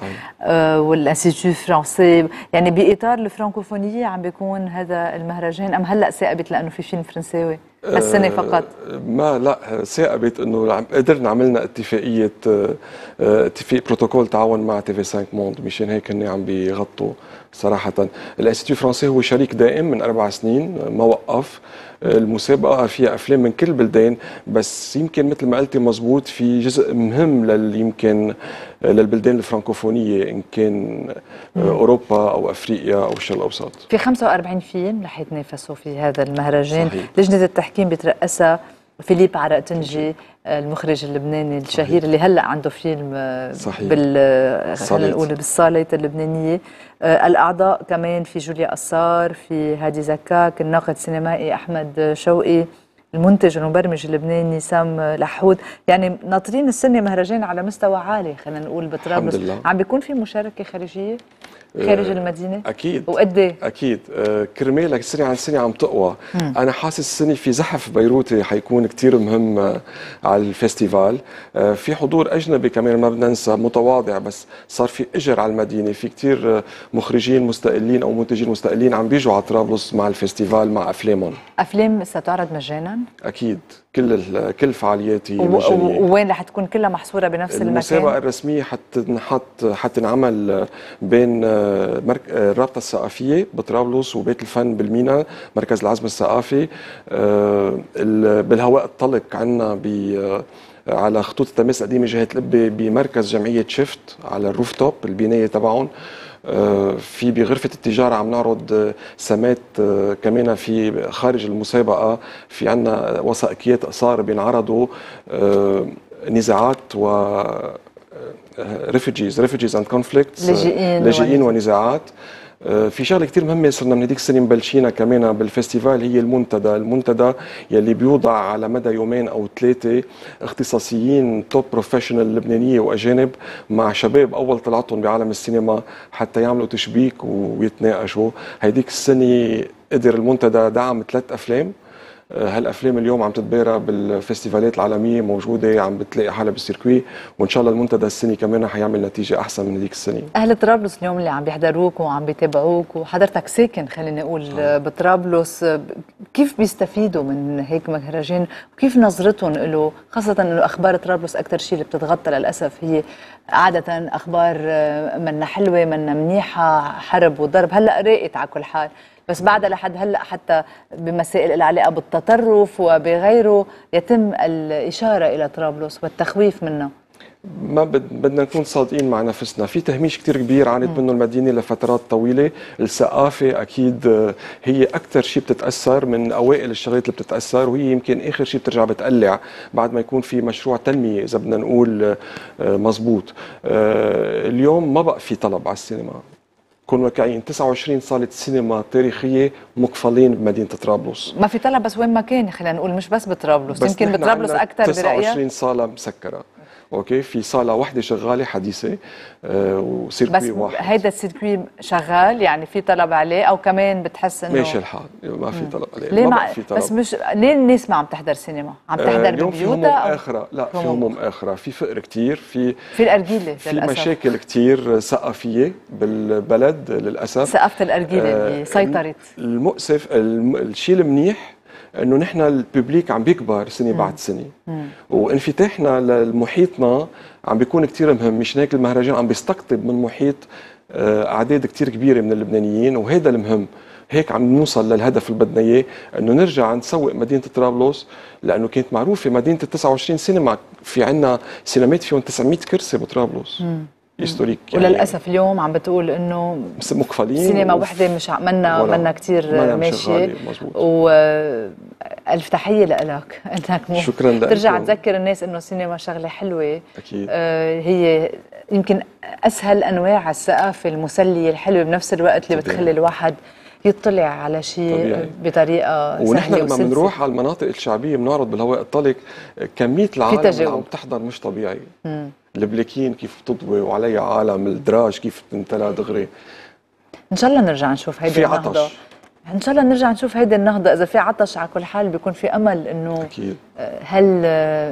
وال Institut français يعني بإطار الفرنكوفونيه عم بيكون هذا المهرجان. أم هلأ ثاقبت لأنه في فيلم فرنساوي؟ هالسنه آه، فقط؟ ما لا ثاقبت إنه قدرنا عملنا اتفاقية آه، اتفاق بروتوكول تعاون مع TV5 Monde مشان هيك هن عم بيغطوا صراحة. ال Institut français هو شريك دائم من أربع سنين آه، ما وقف المسابقة فيها أفلام من كل البلدان بس يمكن مثل ما قلتي مزبوط في جزء مهم لل يمكن آه، للبلدان الفرنكوفونية إن كان آه، أوروبا أو أفريقيا أو الشرق الأوسط في 45 فيلم رح يتنافسوا في هذا المهرجان صحيح. لجنة التحكيم بترأسها فيليب عرقتنجي المخرج اللبناني الشهير اللي هلأ عنده فيلم آه، صحيح. بال آه، خلينا. نقول بالصالات اللبنانية آه، الأعضاء كمان في جوليا قصار في هادي زكاك الناقد السينمائي أحمد شوقي المنتج والمبرمج اللبناني سام لحود. يعني ناطرين السنة مهرجان على مستوى عالي خلينا نقول بطرابلس. عم بيكون في مشاركة خارجية؟ خارج آه، المدينة؟ أكيد. وقد إيه؟ أكيد. آه، كرمالك سنة عن سنة عم تقوى. مم. أنا حاسس السنة في زحف بيروتي حيكون كتير مهم آه، على الفستيفال آه، في حضور أجنبي كمان ما بدنا ننسى متواضع بس صار في إجر على المدينة. في كتير آه، مخرجين مستقلين أو منتجين مستقلين عم بيجوا على طرابلس مع الفستيفال مع أفلامهم. أفلام ستعرض مجانا؟ أكيد. كل كل فعالياتي مجانية. و- وين رح تكون كلها محصورة بنفس المسابقة المكان الرسمية حتنحط حتنعمل بين آه،. آه، الرابطة الثقافية بطرابلس وبيت الفن بالمينا مركز العزم الثقافي. آه، ال- بالهواء الطلق عنا ب على خطوط التماس القديمة جهة القبة بمركز جمعية شفت على الروف توب البناية تبعهم. في بغرفة التجارة عم نعرض آه، سمات آه، كمان في خارج المسابقة في عنا وثائقيات قصار بينعرضوا آه، نزاعات و refugees refugees and conflicts لاجئين ونزاعات. آه، في شغلة كثير مهمة صرنا من هذيك السنة مبلشينا كمان بال festival هي المنتدى، المنتدى يلي بيوضع على مدى يومين أو ثلاثة اختصاصيين top professional لبنانية وأجانب مع شباب أول طلعتهم بعالم السينما حتى يعملوا تشبيك ويتناقشوا، هيديك السنة قدر المنتدى دعم ثلاث أفلام. هالأفلام اليوم عم تتبارى بالفستيفالات العالمية موجودة عم بتلاقي حالها بالسيركوي وإن شاء الله المنتدى السنة كمان رح يعمل نتيجة أحسن من هذيك السنة. أهل طرابلس اليوم اللي عم بيحضروك وعم بيتابعوك وحضرتك ساكن خلينا نقول بطرابلس. كيف بيستفيدوا من هيك مهرجان؟ وكيف نظرتهم له خاصة إنه أخبار طرابلس أكثر شيء اللي بتتغطى للأسف هي عادة أخبار منا حلوة منا منيحة حرب وضرب. هلأ راقت على كل حال. بس بعدها لحد هلأ حتى بمسائل العلاقة بالتطرف وبغيره يتم الإشارة إلى طرابلس والتخويف منه. ما بد- بدنا نكون صادقين مع نفسنا. في تهميش كتير كبير عانت منه المدينة لفترات طويلة. الثقافة أكيد هي أكثر شيء بتتأثر من أوائل الشغلات اللي بتتأثر وهي يمكن آخر شيء بترجع بتقلع بعد ما يكون في مشروع تنمية إذا بدنا نقول آه، مزبوط. آه، اليوم ما بقى في طلب على السينما. كون واقعيين 29 صالة سينما تاريخية مقفلين بمدينة طرابلس. ما في طلب بس وين ما كان خلينا نقول مش بس بطرابلس يمكن بطرابلس أكثر 29 برأيك؟ صالة مسكرة. أوكي؟ في صالة واحدة شغالة حديثة آه وسيركوي بس واحد. هيدا السيركوي شغال يعني في طلب عليه أو كمان بتحس إنه ماشي الحال. ما في طلب عليه. ليه ما. بقى في طلب. بس مش ليه الناس ما عم تحضر سينما؟ عم آه، تحضر اليوم في هموم ببيوتها أخرى لا في هموم. أخرى في فقر كتير في في الأرجيلة في مشاكل كتير ثقافية بالبلد للأسف. ثقافة الأرجيلة آه، اللي سيطرت. المؤسف الم... الشيء المنيح إنه نحن الببليك عم بيكبر سنة بعد سنة. وانفتاحنا لمحيطنا عم بيكون كتير مهم. مش هيك المهرجان عم بيستقطب من محيط آه، أعداد كتير كبيرة من اللبنانيين وهذا المهم. هيك عم نوصل للهدف اللي بدنا إياه إنه نرجع نسوق مدينة طرابلس لأنه كانت معروفة مدينة ال 29 سينما في عنا سينمات فيهم 900 كرسي بطرابلس. هيستوريك وللأسف اليوم عم بتقول إنه مقفلين سينما وحدة مش منا منا كثير ماشية. والف تحية لك إنك مو شكراً لكم. ترجع تذكر الناس إنه السينما شغلة حلوة أكيد آه، هي يمكن أسهل أنواع الثقافة المسلية الحلوة بنفس الوقت اللي. بتخلي الواحد يطلع على شيء طبيعي. بطريقة ونحن لما. بنروح على المناطق الشعبية بنعرض بالهواء الطلق كمية العالم اللي. عم تحضر مش طبيعي مم. البليكين كيف بتضوي وعليها عالم الدراج كيف تمتلى دغري إن شاء الله نرجع نشوف هيدي في النهضة عطش. إن شاء الله نرجع نشوف هيدي النهضة إذا في عطش على كل حال بيكون في أمل إنه أكيد هل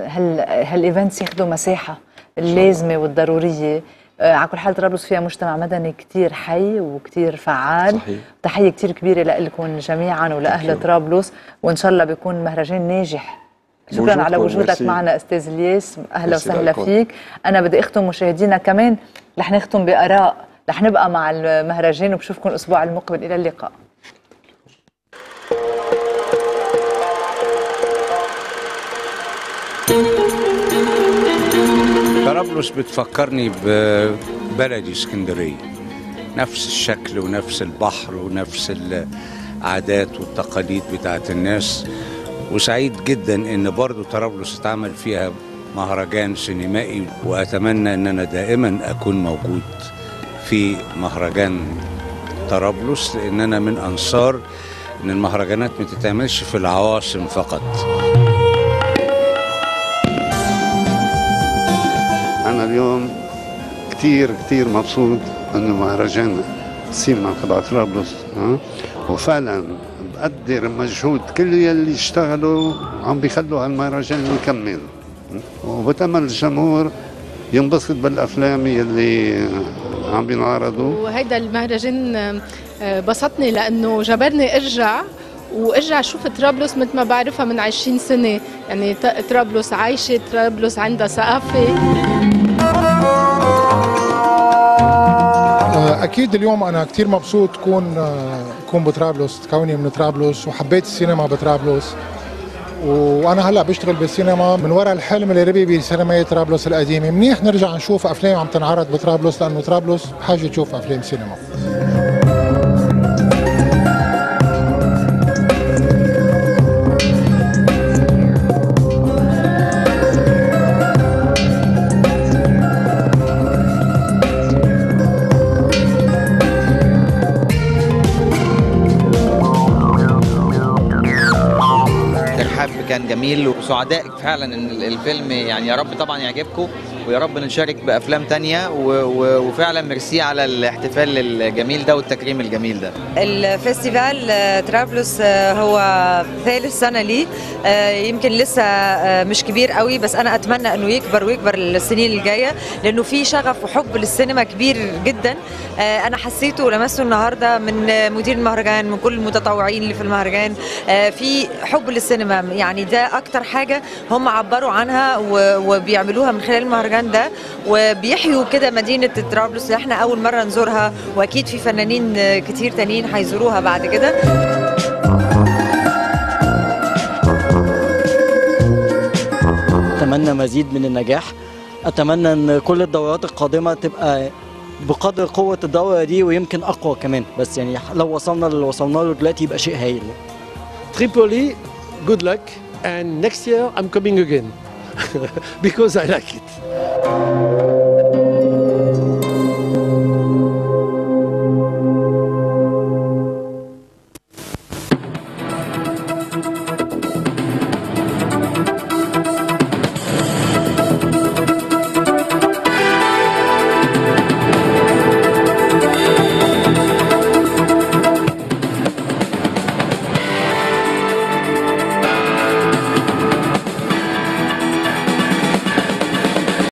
هل هال events ياخذوا مساحة اللازمة والضرورية على كل حال طرابلس فيها مجتمع مدني كتير حي وكتير فعال. صحيح. تحية كتير كبيرة لكم جميعا ولأهل طرابلس وإن شاء الله بيكون مهرجان ناجح. شكرا على وجودك ميرسي. معنا أستاذ إلياس. أهلا وسهلا. فيك. أنا بدي أختم مشاهدينا كمان. رح نختم بآراء. رح نبقى مع المهرجان وبشوفكم الأسبوع المقبل. إلى اللقاء. طرابلس بتفكرني ببلدي اسكندرية. نفس الشكل ونفس البحر ونفس العادات والتقاليد بتاعت الناس. وسعيد جدا إن برضو طرابلس اتعمل فيها مهرجان سينمائي وأتمنى ان أنا دائما أكون موجود في مهرجان طرابلس لأن أنا من أنصار إن المهرجانات ما تتعملش في العواصم فقط. كتير كتير مبسوط إنه مهرجان السينما تبع طرابلس وفعلا بقدر مجهود كل يلي اشتغلوا عم بيخلوا هالمهرجان يكمل وبتأمل الجمهور ينبسط بالأفلام يلي عم بينعرضوا. وهيدا المهرجان آه، بسطني لأنه جبرني أرجع وأرجع أشوف طرابلس مثل ما بعرفها من 20 سنة. يعني طرابلس عايشة طرابلس عندها ثقافة. أكيد اليوم أنا كثير مبسوط كون كون بطرابلس كوني من طرابلس وحبيت السينما بطرابلس. وأنا هلأ بشتغل بالسينما من وراء الحلم اللي ربي بسينما طرابلس القديمة. منيح نرجع نشوف أفلام عم تنعرض بطرابلس لأنه طرابلس بحاجه تشوف أفلام سينما. جميل وسعداء فعلا إن ال- الفيلم يعني يا رب طبعا يعجبكم. ويا رب نشارك بأفلام تانية. وفعلا ميرسي على الاحتفال الجميل ده والتكريم الجميل ده. الفestival آه، طرابلس آه، هو ثالث سنة لي آه، يمكن لسه مش كبير قوي بس أنا أتمنى أنه يكبر ويكبر السنين الجاية لأنه في شغف وحب للسينما كبير جدا. أنا حسيته ولمسته النهاردة من مدير المهرجان من كل المتطوعين اللي في المهرجان. في حب للسينما يعني ده أكتر حاجة هم عبروا عنها وبيعملوها من خلال المهرجان. ده وبيحيوا كده مدينة طرابلس اللي إحنا أول مرة نزورها وأكيد في فنانين كتير تانيين هيزوروها بعد كده. أتمنى مزيد من النجاح. أتمنى أن كل الدورات القادمة تبقى بقدر قوة الدورة دي ويمكن أقوى كمان. بس يعني لو وصلنا اللي وصلنا له دلوقتي يبقى شيء هايل. Tripoli, good luck, and next year I'm coming again. Because I like it. Música